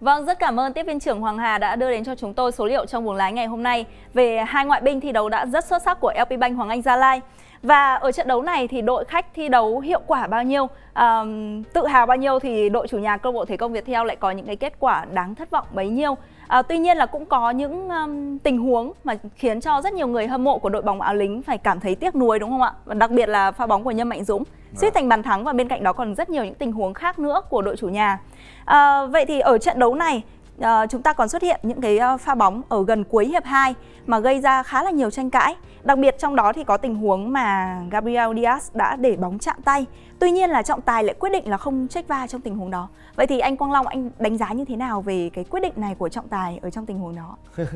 Vâng, rất cảm ơn tiếp viên trưởng Hoàng Hà đã đưa đến cho chúng tôi số liệu trong buồng lái ngày hôm nay về hai ngoại binh thi đấu đã rất xuất sắc của LP Bank Hoàng Anh Gia Lai. Và ở trận đấu này thì đội khách thi đấu hiệu quả bao nhiêu, um, tự hào bao nhiêu thì đội chủ nhà câu bộ Thể công Việt Theo lại có những cái kết quả đáng thất vọng bấy nhiêu. À, tuy nhiên là cũng có những um, tình huống mà khiến cho rất nhiều người hâm mộ của đội bóng áo lính phải cảm thấy tiếc nuối đúng không ạ? Và đặc biệt là pha bóng của Nhâm Mạnh Dũng suýt vâng. thành bàn thắng và bên cạnh đó còn rất nhiều những tình huống khác nữa của đội chủ nhà. À, vậy thì ở trận đấu này à, chúng ta còn xuất hiện những cái pha bóng ở gần cuối hiệp 2 mà gây ra khá là nhiều tranh cãi. Đặc biệt trong đó thì có tình huống mà Gabriel Diaz đã để bóng chạm tay. Tuy nhiên là trọng tài lại quyết định là không check va trong tình huống đó. Vậy thì anh Quang Long anh đánh giá như thế nào về cái quyết định này của trọng tài ở trong tình huống đó?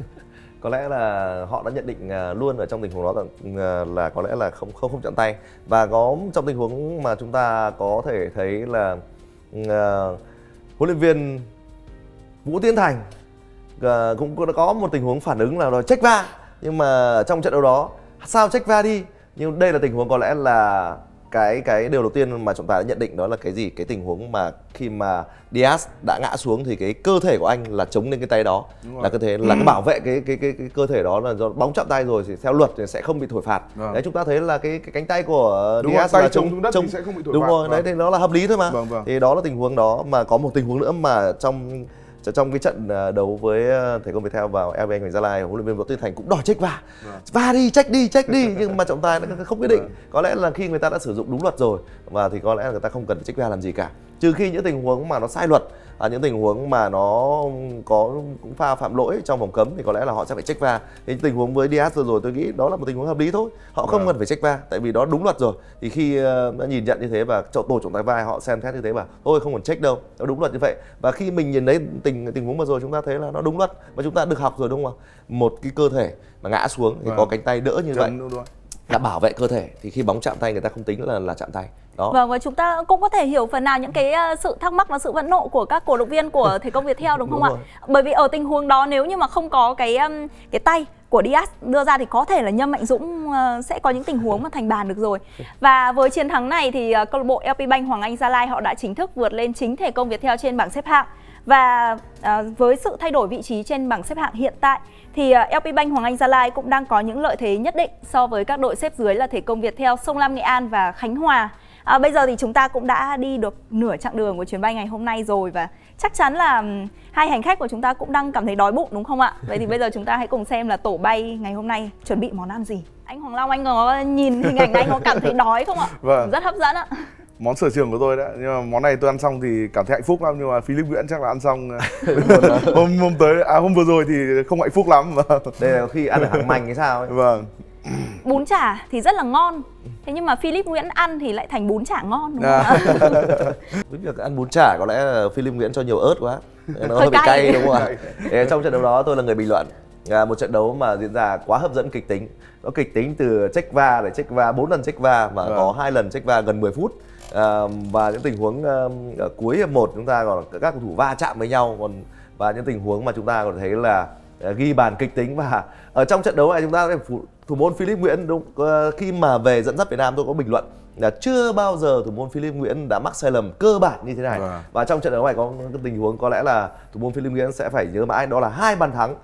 có lẽ là họ đã nhận định à, luôn ở trong tình huống đó là, là có lẽ là không không không chạm tay và có trong tình huống mà chúng ta có thể thấy là uh, huấn luyện viên Vũ Tiến Thành uh, cũng có một tình huống phản ứng là đòi check va nhưng mà trong trận đấu đó sao check va đi nhưng đây là tình huống có lẽ là cái cái điều đầu tiên mà trọng tài đã nhận định đó là cái gì cái tình huống mà khi mà Diaz đã ngã xuống thì cái cơ thể của anh là chống lên cái tay đó là cơ thể là cái bảo vệ cái cái cái, cái cơ thể đó là do bóng chạm tay rồi thì theo luật thì sẽ không bị thổi phạt vâng. đấy chúng ta thấy là cái, cái cánh tay của đúng Diaz rồi, là chống đất chống, sẽ không bị thổi đúng phạt. rồi vâng. đấy thì nó là hợp lý thôi mà vâng, vâng. thì đó là tình huống đó mà có một tình huống nữa mà trong trong cái trận à, đấu với à, thể công Viettel vào LVN Hoàng Gia Lai huấn luyện viên Võ Tuyên Thành cũng đòi trách va vâng. va đi trách đi trách đi nhưng mà trọng tài không quyết định vâng. có lẽ là khi người ta đã sử dụng đúng luật rồi và thì có lẽ là người ta không cần phải trách va làm gì cả. Trừ khi những tình huống mà nó sai luật à, những tình huống mà nó có cũng pha phạm lỗi trong vòng cấm thì có lẽ là họ sẽ phải check va thì tình huống với Diaz vừa rồi tôi nghĩ đó là một tình huống hợp lý thôi. Họ không à. cần phải check va tại vì đó đúng luật rồi. Thì khi uh, đã nhìn nhận như thế và tổ trọng tài vai họ xem xét như thế và thôi không cần check đâu nó đúng luật như vậy. Và khi mình nhìn thấy tình tình huống vừa rồi chúng ta thấy là nó đúng luật và chúng ta được học rồi đúng không một cái cơ thể mà ngã xuống thì à. có vâng. cánh tay đỡ như vậy là bảo vệ cơ thể thì khi bóng chạm tay người ta không tính là là chạm tay đó. Vâng và chúng ta cũng có thể hiểu phần nào những cái ờ, sự thắc mắc và sự vận nộ của các cổ động viên của thể công Viettel đúng không đúng ạ? Rồi. Bởi vì ở tình huống đó nếu như mà không có cái cái tay của Diaz đưa ra thì có thể là Nhâm Mạnh Dũng ờ, sẽ có những tình huống mà thành bàn được rồi. Và với chiến thắng này thì ờ, câu lạc bộ LP Bank Hoàng Anh Gia Lai họ đã chính thức vượt lên chính thể công Viettel trên bảng xếp hạng. Và à, với sự thay đổi vị trí trên bảng xếp hạng hiện tại thì à, LP Bank Hoàng Anh Gia Lai cũng đang có những lợi thế nhất định so với các đội xếp dưới là Thể công Viettel, Sông Lam Nghệ An và Khánh Hòa. À, bây giờ thì chúng ta cũng đã đi được nửa chặng đường của chuyến bay ngày hôm nay rồi và chắc chắn là hai hành khách của chúng ta cũng đang cảm thấy đói bụng đúng không ạ? Vậy thì bây giờ chúng ta hãy cùng xem là tổ bay ngày hôm nay chuẩn bị món ăn gì. Anh Hoàng Long anh có nhìn hình ảnh anh có cảm thấy đói không ạ? Vâng. Rất hấp dẫn ạ. Món sở trường của tôi đấy, nhưng mà món này tôi ăn xong thì cảm thấy hạnh phúc lắm. Nhưng mà Philip Nguyễn chắc là ăn xong hôm hôm tới à hôm vừa rồi thì không hạnh phúc lắm. Đây là khi ăn ở hàng mành hay sao ấy. Vâng. Bún chả thì rất là ngon. Thế nhưng mà Philip Nguyễn ăn thì lại thành bún chả ngon đúng không à. với việc ăn bún chả có lẽ là Philip Nguyễn cho nhiều ớt quá. Nó hơi bị cay. cay đúng không ạ? Trong trận đấu đó tôi là người bình luận. À, một trận đấu mà diễn ra quá hấp dẫn kịch tính. Nó kịch tính từ check va để check va bốn lần check va mà vâng. có hai lần check va gần 10 phút à, và những tình huống à, ở cuối hiệp một chúng ta còn các cầu thủ va chạm với nhau còn và những tình huống mà chúng ta còn thấy là à, ghi bàn kịch tính và ở trong trận đấu này chúng ta thủ môn Philip Nguyễn đúng ờ, khi mà về dẫn dắt Việt Nam tôi có bình luận là chưa bao giờ thủ môn Philip Nguyễn đã mắc sai lầm cơ bản như thế này à. và trong trận đấu này có cái tình huống có lẽ là thủ môn Philip Nguyễn sẽ phải nhớ mãi đó là hai bàn thắng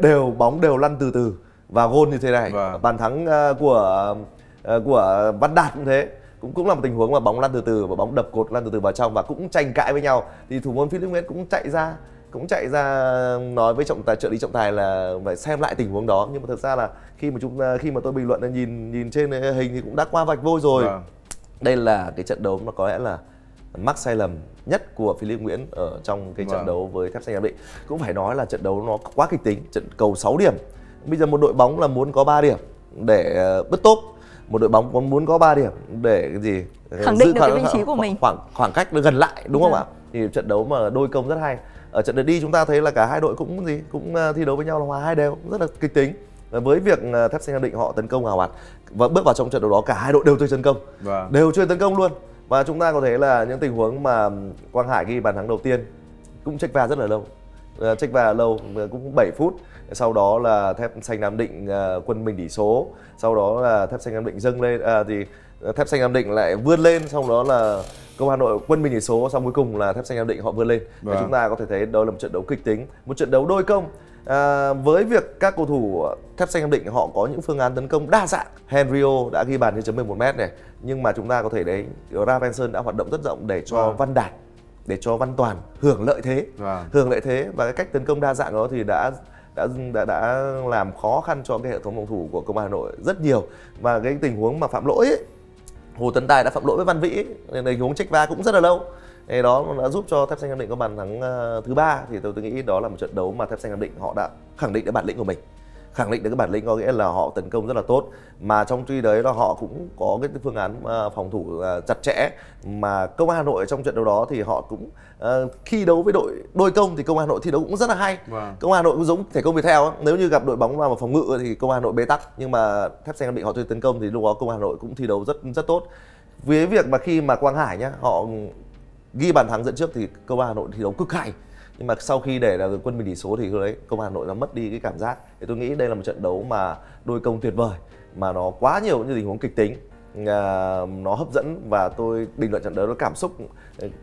đều bóng đều lăn từ từ và gôn như thế này à. bàn thắng ờ, của ờ, của Văn Đạt cũng thế cũng cũng là một tình huống mà bóng lăn từ từ và bóng đập cột lăn từ từ vào trong và cũng tranh cãi với nhau. Thì thủ môn Philip Nguyễn cũng chạy ra cũng chạy ra nói với trọng tài trợ lý trọng tài là phải xem lại tình huống đó. Nhưng mà thật ra là khi mà chúng khi mà tôi bình luận nhìn nhìn trên hình thì cũng đã qua vạch vôi rồi. À. đây là cái trận đấu nó có lẽ là mắc sai lầm nhất của Philip Nguyễn ở trong cái trận vâng. đấu với Thép Xanh Nam Định. Cũng phải nói là trận đấu nó quá kịch tính trận cầu 6 điểm. Bây giờ một đội bóng là muốn có 3 điểm để ờ, bứt tốp một đội bóng muốn có 3 điểm để cái gì? Khẳng định được cái vị trí của mình. khoảng khoảng cách gần lại đúng không ạ? Thì trận đấu mà đôi công rất hay. Ở trận lượt đi chúng ta thấy là cả hai đội cũng gì? Cũng ờ, thi đấu với nhau là hòa hai đều rất là kịch tính. Với việc ờ, thép xanh nam định họ tấn công hào hạt và bước vào trong trận đấu đó cả hai đội đều chơi tấn công. Vâng. đều chơi tấn công luôn. Và chúng ta có thấy là những tình huống mà quang hải ghi bàn thắng đầu tiên cũng check va rất là lâu. Uh, check va lâu cũng 7 phút sau đó là thép xanh nam định uh, quân mình tỷ số sau đó là thép xanh nam định dâng lên uh, thì thép xanh Nam Định lại vươn lên xong đó là công Hà Nội quân bình tỷ số xong cuối cùng là thép xanh Nam Định họ vươn lên và Vâng. chúng ta có thể thấy đó là một trận đấu kịch tính một trận đấu đôi công à, với việc các cầu thủ thép xanh Nam Định họ có những phương án tấn công đa dạng Henrio đã ghi bàn trên chấm 11 m này nhưng mà chúng ta có thể thấy Ravenson đã hoạt động rất rộng để cho Vâng. Văn Đạt để cho Văn Toàn hưởng lợi thế Vâng. hưởng lợi thế và cái cách tấn công đa dạng đó thì đã đã đã, đã làm khó khăn cho cái hệ thống phòng thủ của công an Hà Nội rất nhiều. Và cái tình huống mà phạm lỗi ấy, Hồ Tấn Tài đã phạm lỗi với Văn Vĩ ấy, nên tình huống trách va cũng rất là lâu. Thì đó đã giúp cho thép xanh Nam Định có bàn thắng à, thứ ba. Thì tôi, tôi nghĩ đó là một trận đấu mà thép xanh Nam Định họ đã khẳng định được bản lĩnh của mình khẳng định được cái bản lĩnh có nghĩa là họ tấn công rất là tốt. Mà trong tuy đấy là họ cũng có cái phương án ờ, phòng thủ ờ, chặt chẽ. Mà công an Hà Nội trong trận đấu đó thì họ cũng ờ, khi đấu với đội đôi công thì công an Hà Nội thi đấu cũng rất là hay. Vâng. công an Hà Nội cũng giống thể công Viettel ấy. nếu như gặp đội bóng vào phòng ngự thì công an Hà Nội bế tắc. Nhưng mà thép xanh Định họ chơi tấn công thì lúc đó công an Hà Nội cũng thi đấu rất rất tốt. Với việc mà khi mà Quang Hải nhá họ ghi bàn thắng dẫn trước thì công an Hà Nội thi đấu cực hay nhưng mà sau khi để là quân bình tỷ số thì đấy công an Hà Nội nó mất đi cái cảm giác. Thì tôi nghĩ đây là một trận đấu mà đôi công tuyệt vời mà nó quá nhiều những tình huống kịch tính. À, nó hấp dẫn và tôi bình luận trận đấu nó cảm xúc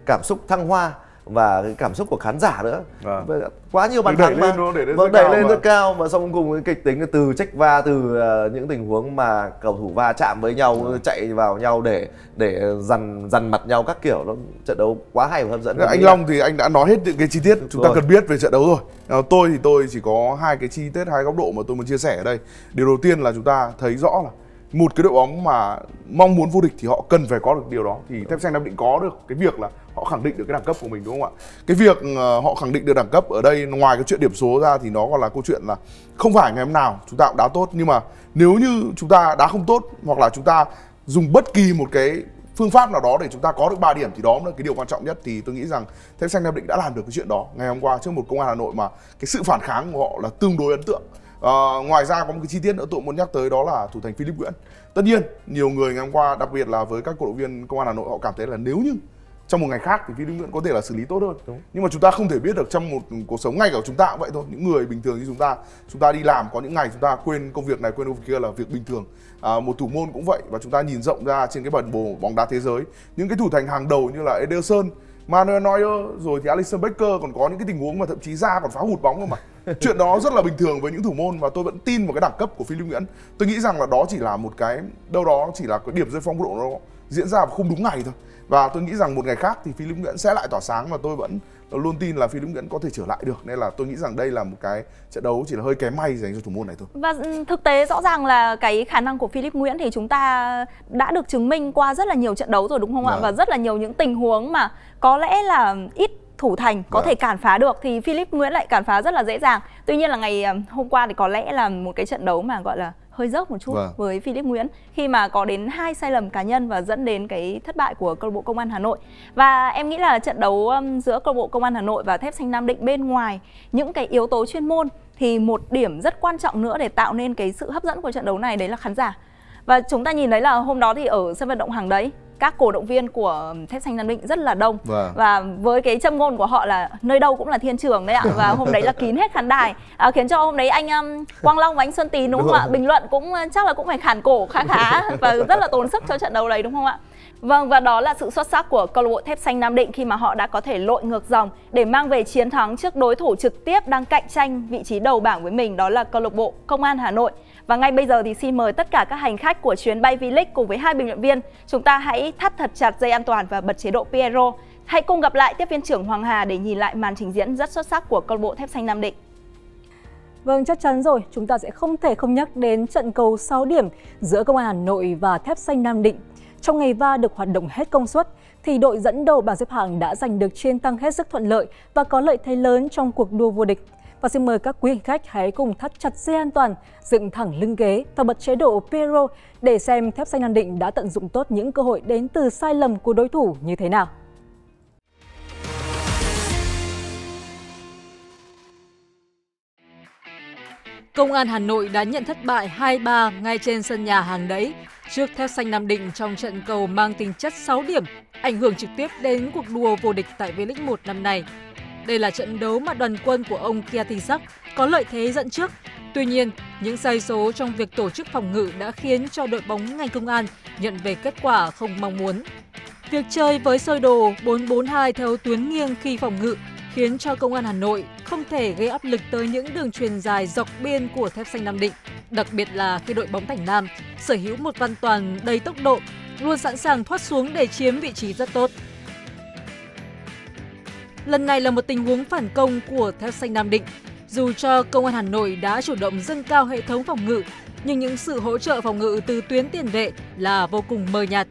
cảm xúc thăng hoa và cái cảm xúc của khán giả nữa. Với quá nhiều bàn thắng mà Vâng, rất đẩy cao lên rất cao mà xong cùng cái kịch tính từ trách va từ ờ, những tình huống mà cầu thủ va chạm với nhau Vâng. chạy vào nhau để để dằn dằn mặt nhau các kiểu nó trận đấu quá hay và hấp dẫn anh Long thì anh đã nói hết những cái chi tiết chúng ta rồi. cần biết về trận đấu rồi. À, tôi thì tôi chỉ có hai cái chi tiết, hai góc độ mà tôi muốn chia sẻ ở đây. Điều đầu tiên là chúng ta thấy rõ là một cái đội bóng mà mong muốn vô địch thì họ cần phải có được điều đó thì thép xanh nam định có được cái việc là họ khẳng định được cái đẳng cấp của mình đúng không ạ? Cái việc ờ, họ khẳng định được đẳng cấp ở đây ngoài cái chuyện điểm số ra thì nó còn là câu chuyện là không phải ngày hôm nào chúng ta cũng đá tốt. Nhưng mà nếu như chúng ta đá không tốt hoặc là chúng ta dùng bất kỳ một cái phương pháp nào đó để chúng ta có được 3 điểm thì đó là cái điều quan trọng nhất. Thì tôi nghĩ rằng thép xanh nam định đã làm được cái chuyện đó. Ngày hôm qua trước một công an hà nội mà cái sự phản kháng của họ là tương đối ấn tượng. À, ngoài ra có một cái chi tiết nữa tôi muốn nhắc tới đó là thủ thành Philip Nguyễn. Tất nhiên nhiều người ngày hôm qua đặc biệt là với các cổ động viên công an hà nội họ cảm thấy là nếu như trong một ngày khác thì Philip Nguyễn có thể là xử lý tốt hơn. Đúng. nhưng mà chúng ta không thể biết được trong một cuộc sống ngay cả chúng ta cũng vậy thôi. Những người bình thường như chúng ta chúng ta đi làm có những ngày chúng ta quên công việc này quên công việc kia là việc bình thường. À, một thủ môn cũng vậy và chúng ta nhìn rộng ra trên cái bản đồ bóng đá thế giới. Những cái thủ thành hàng đầu như là Ederson Manuel Neuer rồi thì Alisson Becker còn có những cái tình huống mà thậm chí ra còn phá hụt bóng cơ mà. Chuyện đó rất là bình thường với những thủ môn và tôi vẫn tin vào cái đẳng cấp của Philip Nguyễn. Tôi nghĩ rằng là đó chỉ là một cái đâu đó chỉ là cái điểm rơi phong độ nó diễn ra không đúng ngày thôi và tôi nghĩ rằng một ngày khác thì Philip Nguyễn sẽ lại tỏa sáng và tôi vẫn luôn tin là Philip Nguyễn có thể trở lại được nên là tôi nghĩ rằng đây là một cái trận đấu chỉ là hơi kém may dành cho thủ môn này thôi Và ừ, thực tế rõ ràng là cái khả năng của Philip Nguyễn thì chúng ta đã được chứng minh qua rất là nhiều trận đấu rồi đúng không ạ? Vâng. Và rất là nhiều những tình huống mà có lẽ là ít thủ thành có Vâng. thể cản phá được thì Philip Nguyễn lại cản phá rất là dễ dàng. Tuy nhiên là ngày ờ, hôm qua thì có lẽ là một cái trận đấu mà gọi là hơi dốc một chút Vâng. với Philip Nguyễn khi mà có đến hai sai lầm cá nhân và dẫn đến cái thất bại của câu lạc bộ Công an Hà Nội. Và em nghĩ là trận đấu um, giữa câu lạc bộ Công an Hà Nội và Thép Xanh Nam Định bên ngoài những cái yếu tố chuyên môn thì một điểm rất quan trọng nữa để tạo nên cái sự hấp dẫn của trận đấu này đấy là khán giả. Và chúng ta nhìn thấy là hôm đó thì ở sân vận động hàng đấy các cổ động viên của Thép Xanh Nam Định rất là đông. Vâng. và với cái châm ngôn của họ là nơi đâu cũng là thiên trường đấy ạ. Và hôm đấy là kín hết khán đài. À, khiến cho hôm đấy anh um, Quang Long và anh Xuân Tín đúng không ạ? Bình luận cũng uh, chắc là cũng phải khản cổ khá khá và rất là tốn sức cho trận đấu đấy đúng không ạ? Vâng và đó là sự xuất sắc của câu lạc bộ Thép Xanh Nam Định khi mà họ đã có thể lội ngược dòng để mang về chiến thắng trước đối thủ trực tiếp đang cạnh tranh vị trí đầu bảng với mình đó là câu lạc bộ Công an Hà Nội. Và ngay bây giờ thì xin mời tất cả các hành khách của chuyến bay V-League cùng với hai bình luận viên, chúng ta hãy thắt thật chặt dây an toàn và bật chế độ Piero. Hãy cùng gặp lại tiếp viên trưởng Hoàng Hà để nhìn lại màn trình diễn rất xuất sắc của câu lạc bộ Thép Xanh Nam Định. Vâng, chắc chắn rồi, chúng ta sẽ không thể không nhắc đến trận cầu 6 điểm giữa Công an Hà Nội và Thép Xanh Nam Định. Trong ngày va được hoạt động hết công suất, thì đội dẫn đầu bảng xếp hạng đã giành được chiến tăng hết sức thuận lợi và có lợi thế lớn trong cuộc đua vô địch. Và xin mời các quý hành khách hãy cùng thắt chặt dây an toàn, dựng thẳng lưng ghế và bật chế độ Pyro để xem Thép Xanh Nam Định đã tận dụng tốt những cơ hội đến từ sai lầm của đối thủ như thế nào. Công an Hà Nội đã nhận thất bại 2-3 ngay trên sân nhà hàng đấy trước Thép Xanh Nam Định trong trận cầu mang tính chất 6 điểm, ảnh hưởng trực tiếp đến cuộc đua vô địch tại V-League 1 năm nay. Đây là trận đấu mà đoàn quân của ông Kiatisak có lợi thế dẫn trước. Tuy nhiên, những sai số trong việc tổ chức phòng ngự đã khiến cho đội bóng ngành công an nhận về kết quả không mong muốn. Việc chơi với sơ đồ 4-4-2 theo tuyến nghiêng khi phòng ngự khiến cho công an Hà Nội không thể gây áp lực tới những đường truyền dài dọc biên của thép xanh Nam Định, đặc biệt là khi đội bóng Thành Nam sở hữu một văn toàn đầy tốc độ, luôn sẵn sàng thoát xuống để chiếm vị trí rất tốt. Lần này là một tình huống phản công của thép xanh Nam Định. Dù cho công an Hà Nội đã chủ động dâng cao hệ thống phòng ngự, nhưng những sự hỗ trợ phòng ngự từ tuyến tiền vệ là vô cùng mờ nhạt.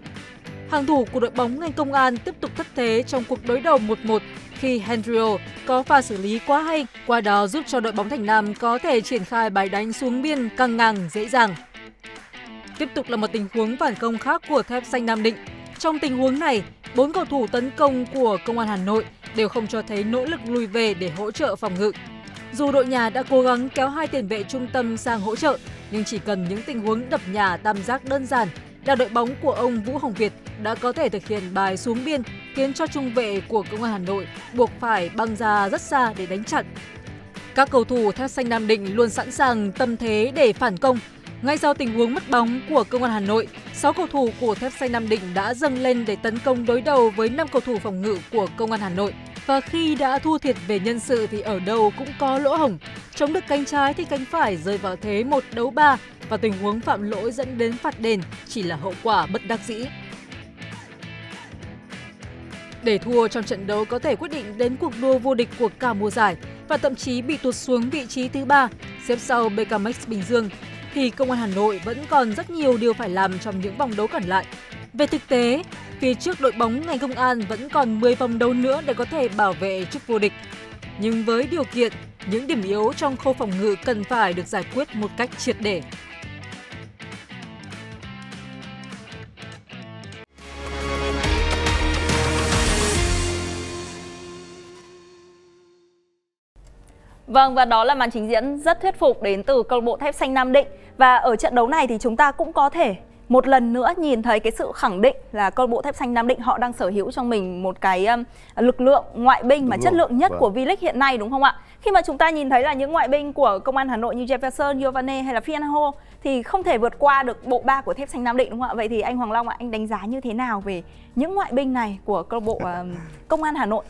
Hàng thủ của đội bóng ngành công an tiếp tục thất thế trong cuộc đối đầu 1-1 khi Hendrio có pha xử lý quá hay, qua đó giúp cho đội bóng Thành Nam có thể triển khai bài đánh xuống biên căng ngang dễ dàng. Tiếp tục là một tình huống phản công khác của thép xanh Nam Định. Trong tình huống này, bốn cầu thủ tấn công của công an Hà Nội đều không cho thấy nỗ lực lùi về để hỗ trợ phòng ngự. Dù đội nhà đã cố gắng kéo hai tiền vệ trung tâm sang hỗ trợ, nhưng chỉ cần những tình huống đập nhà tam giác đơn giản là đội bóng của ông Vũ Hồng Việt đã có thể thực hiện bài xuống biên khiến cho trung vệ của công an Hà Nội buộc phải băng ra rất xa để đánh chặn. Các cầu thủ thép xanh Nam Định luôn sẵn sàng tâm thế để phản công. Ngay sau tình huống mất bóng của công an Hà Nội, 6 cầu thủ của thép xanh Nam Định đã dâng lên để tấn công đối đầu với 5 cầu thủ phòng ngự của công an Hà Nội. Và khi đã thua thiệt về nhân sự thì ở đâu cũng có lỗ hổng. Chống được cánh trái thì cánh phải rơi vào thế một đấu ba và tình huống phạm lỗi dẫn đến phạt đền chỉ là hậu quả bất đắc dĩ. Để thua trong trận đấu có thể quyết định đến cuộc đua vô địch của cả mùa giải và thậm chí bị tụt xuống vị trí thứ ba, xếp sau BKMX Bình Dương, thì Công an Hà Nội vẫn còn rất nhiều điều phải làm trong những vòng đấu còn lại. Về thực tế, phía trước đội bóng ngành công an vẫn còn 10 vòng đấu nữa để có thể bảo vệ chức vô địch. Nhưng với điều kiện, những điểm yếu trong khâu phòng ngự cần phải được giải quyết một cách triệt để. Vâng và đó là màn trình diễn rất thuyết phục đến từ câu lạc bộ Thép Xanh Nam Định và ở trận đấu này thì chúng ta cũng có thể một lần nữa nhìn thấy cái sự khẳng định là câu lạc bộ Thép Xanh Nam Định họ đang sở hữu trong mình một cái um, lực lượng ngoại binh đúng mà rồi. chất lượng nhất vâng. của V-League hiện nay đúng không ạ? Khi mà chúng ta nhìn thấy là những ngoại binh của công an Hà Nội như Jefferson, Giovane hay là Fianho thì không thể vượt qua được bộ ba của Thép Xanh Nam Định đúng không ạ? Vậy thì anh Hoàng Long ạ, anh đánh giá như thế nào về những ngoại binh này của câu lạc bộ um, công an Hà Nội?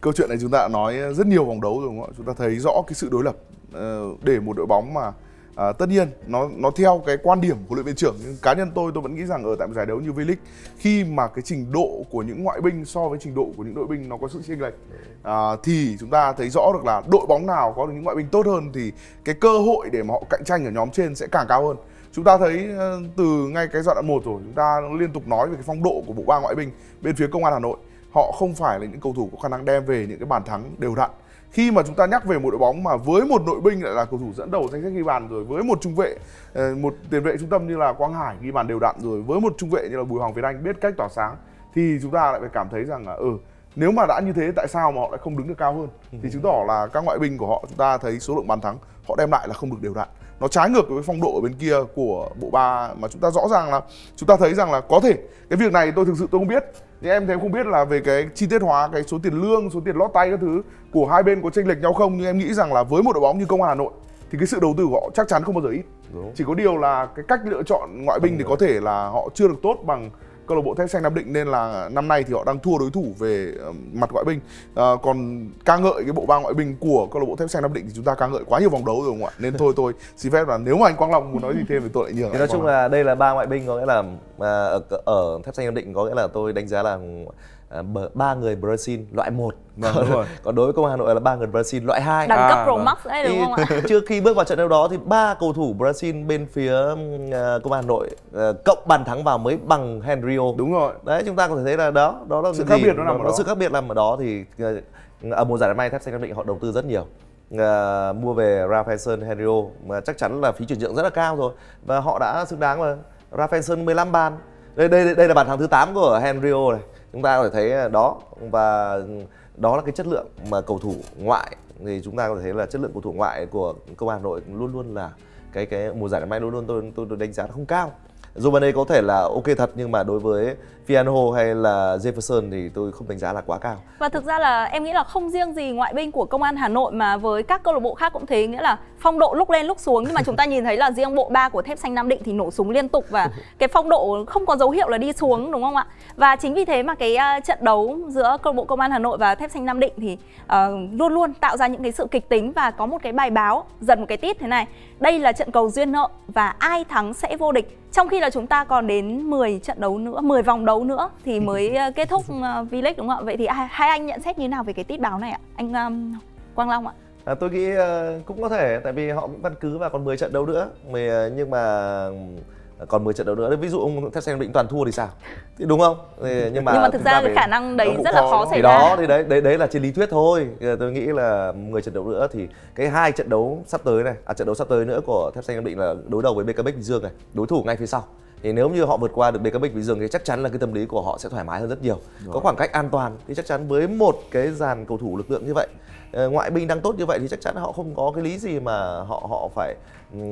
Câu chuyện này chúng ta đã nói rất nhiều vòng đấu rồi đúng không ạ? Chúng ta thấy rõ cái sự đối lập ờ, để một đội bóng mà À, tất nhiên nó nó theo cái quan điểm của luyện viên trưởng nhưng cá nhân tôi tôi vẫn nghĩ rằng ở tại một giải đấu như V-League khi mà cái trình độ của những ngoại binh so với trình độ của những đội binh nó có sự chênh lệch à, thì chúng ta thấy rõ được là đội bóng nào có được những ngoại binh tốt hơn thì cái cơ hội để mà họ cạnh tranh ở nhóm trên sẽ càng cao hơn. Chúng ta thấy ờ, từ ngay cái giai đoạn một rồi chúng ta liên tục nói về cái phong độ của bộ ba ngoại binh bên phía công an Hà Nội họ không phải là những cầu thủ có khả năng đem về những cái bàn thắng đều đặn. Khi mà chúng ta nhắc về một đội bóng mà với một nội binh lại là cầu thủ dẫn đầu danh sách ghi bàn rồi với một trung vệ ờ, một tiền vệ trung tâm như là Quang Hải ghi bàn đều đặn rồi với một trung vệ như là Bùi Hoàng Việt Anh biết cách tỏa sáng thì chúng ta lại phải cảm thấy rằng là ừ nếu mà đã như thế tại sao mà họ lại không đứng được cao hơn? Thì chứng tỏ là các ngoại binh của họ chúng ta thấy số lượng bàn thắng họ đem lại là không được đều đặn. Nó trái ngược với phong độ ở bên kia của bộ ba mà chúng ta rõ ràng là chúng ta thấy rằng là có thể cái việc này tôi thực sự tôi không biết nhưng em thấy không biết là về cái chi tiết hóa cái số tiền lương số tiền lót tay các thứ của hai bên có chênh lệch nhau không nhưng em nghĩ rằng là với một đội bóng như công an hà nội thì cái sự đầu tư của họ chắc chắn không bao giờ ít Đúng. chỉ có điều là cái cách lựa chọn ngoại binh thì có thể là họ chưa được tốt bằng câu lạc bộ thép xanh nam định nên là năm nay thì họ đang thua đối thủ về mặt ngoại binh. À, còn ca ngợi cái bộ ba ngoại binh của câu lạc bộ thép xanh nam định thì chúng ta ca ngợi quá nhiều vòng đấu rồi không ạ? Nên thôi tôi xin phép là nếu mà anh quang long muốn nói gì thêm thì tôi lại nhường thì nói chung là đây là ba ngoại binh có nghĩa là à, ở, ở thép xanh nam định có nghĩa là tôi đánh giá là ba người Brazil loại 1 vâng, đúng rồi. còn đối với công an Hà Nội là ba người Brazil loại 2 đẳng cấp à, Pro vâng. Max đấy đúng không ạ? trước khi bước vào trận đấu đó thì ba cầu thủ Brazil bên phía uh, công an Hà Nội uh, cộng bàn thắng vào mới bằng Henrio đúng rồi. Đấy chúng ta có thể thấy là đó đó là sự khác biệt nó nằm ở đó. sự khác biệt nằm ở đó thì ở mùa giải năm nay thép xanh nam định họ đầu tư rất nhiều. Uh, mua về Rafaelson Henrio mà chắc chắn là phí chuyển nhượng rất là cao rồi. Và họ đã xứng đáng mà Rafaelson 15 bàn. Đây đây đây là bàn thắng thứ 8 của Henrio này chúng ta có thể thấy à, đó và đó là cái chất lượng mà cầu thủ ngoại thì chúng ta có thể thấy là chất lượng cầu thủ ngoại của công an Hà Nội luôn luôn là cái cái mùa giải năm nay luôn luôn tôi tôi, tôi đánh giá không cao. Giovanni có thể là ok thật nhưng mà đối với Fianho hay là Jefferson thì tôi không đánh giá là quá cao. Và thực ra là em nghĩ là không riêng gì ngoại binh của công an Hà Nội mà với các câu lạc bộ khác cũng thế, nghĩa là phong độ lúc lên lúc xuống nhưng mà chúng ta nhìn thấy là riêng bộ ba của Thép Xanh Nam Định thì nổ súng liên tục và cái phong độ không có dấu hiệu là đi xuống đúng không ạ? Và chính vì thế mà cái uh, trận đấu giữa câu lạc bộ công an Hà Nội và Thép Xanh Nam Định thì uh, luôn luôn tạo ra những cái sự kịch tính và có một cái bài báo dần một cái tít thế này. Đây là trận cầu duyên nợ và ai thắng sẽ vô địch. Trong khi là chúng ta còn đến 10 trận đấu nữa, 10 vòng đấu nữa thì mới ờ, kết thúc uh, V-League đúng không ạ? Vậy thì hai, anh nhận xét như nào về cái tít báo này ạ? Anh um, Quang Long ạ. À, tôi nghĩ uh, cũng có thể tại vì họ cũng căn cứ vào còn 10 trận đấu nữa. Mười, nhưng mà còn 10 trận đấu nữa ví dụ ông Thép Xanh Định toàn thua thì sao thì đúng không thì, nhưng mà nhưng mà thực, ra cái khả năng đấy rất là khó xảy thì ra đó thì đấy đấy đấy là trên lý thuyết thôi tôi nghĩ là 10 trận đấu nữa thì cái hai trận đấu sắp tới này à trận đấu sắp tới nữa của Thép Xanh Định là đối đầu với BKB Bình Dương này đối thủ ngay phía sau thì nếu như họ vượt qua được BKB Bình Dương thì chắc chắn là cái tâm lý của họ sẽ thoải mái hơn rất nhiều. Rồi. có khoảng cách an toàn thì chắc chắn với một cái dàn cầu thủ lực lượng như vậy ờ, ngoại binh đang tốt như vậy thì chắc chắn họ không có cái lý gì mà họ họ phải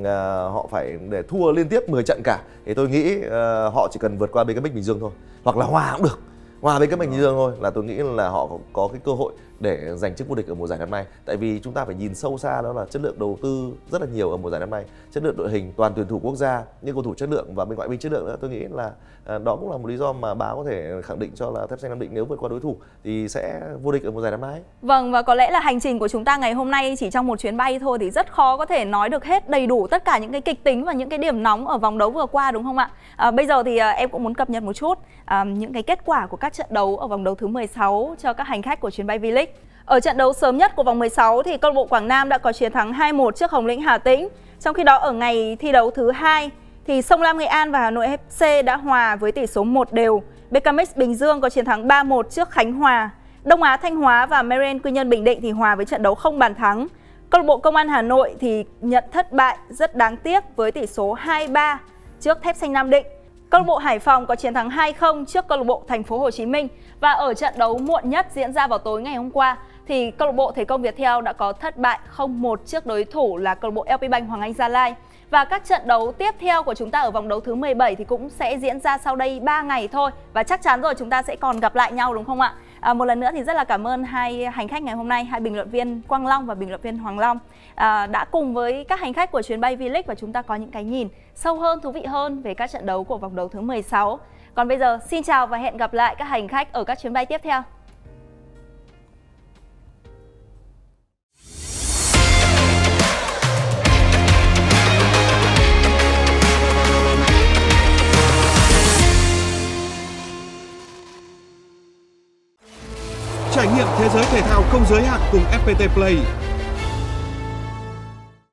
uh, họ phải để thua liên tiếp 10 trận cả. Thì tôi nghĩ uh, họ chỉ cần vượt qua BKB Bình Dương thôi hoặc là hòa cũng được. Hòa BKB Bình Dương thôi là tôi nghĩ là họ có cái cơ hội để giành chức vô địch ở mùa giải năm nay. Tại vì chúng ta phải nhìn sâu xa đó là chất lượng đầu tư rất là nhiều ở mùa giải năm nay. Chất lượng đội hình toàn tuyển thủ quốc gia những cầu thủ chất lượng và bên ngoại binh chất lượng nữa, tôi nghĩ là à, đó cũng là một lý do mà báo có thể khẳng định cho là thép xanh nam định nếu vượt qua đối thủ thì sẽ vô địch ở mùa giải năm nay. Vâng và có lẽ là hành trình của chúng ta ngày hôm nay chỉ trong một chuyến bay thôi thì rất khó có thể nói được hết đầy đủ tất cả những cái kịch tính và những cái điểm nóng ở vòng đấu vừa qua đúng không ạ? À, bây giờ thì à, em cũng muốn cập nhật một chút à, những cái kết quả của các trận đấu ở vòng đấu thứ 16 cho các hành khách của chuyến bay V-League. Ở trận đấu sớm nhất của vòng 16 thì câu lạc bộ Quảng Nam đã có chiến thắng 2-1 trước Hồng Lĩnh Hà Tĩnh. Trong khi đó ở ngày thi đấu thứ hai thì Sông Lam Nghệ An và Hà Nội FC đã hòa với tỷ số 1 đều. BKMX Bình Dương có chiến thắng 3-1 trước Khánh Hòa. Đông Á Thanh Hóa và Meren Quy Nhơn Bình Định thì hòa với trận đấu không bàn thắng. Câu lạc bộ Công an Hà Nội thì nhận thất bại rất đáng tiếc với tỷ số 2-3 trước Thép Xanh Nam Định. Câu lạc bộ Hải Phòng có chiến thắng 2-0 trước câu lạc bộ Thành phố Hồ Chí Minh và ở trận đấu muộn nhất diễn ra vào tối ngày hôm qua, thì câu lạc bộ Thể công Việt Theo đã có thất bại 0-1 trước đối thủ là câu lạc bộ LP Bank Hoàng Anh Gia Lai. Và các trận đấu tiếp theo của chúng ta ở vòng đấu thứ 17 thì cũng sẽ diễn ra sau đây 3 ngày thôi và chắc chắn rồi chúng ta sẽ còn gặp lại nhau đúng không ạ? À, một lần nữa thì rất là cảm ơn hai hành khách ngày hôm nay, hai bình luận viên Quang Long và bình luận viên Hoàng Long à, đã cùng với các hành khách của chuyến bay V-League và chúng ta có những cái nhìn sâu hơn, thú vị hơn về các trận đấu của vòng đấu thứ 16. Còn bây giờ xin chào và hẹn gặp lại các hành khách ở các chuyến bay tiếp theo. Thế giới thể thao không giới hạn cùng FPT Play.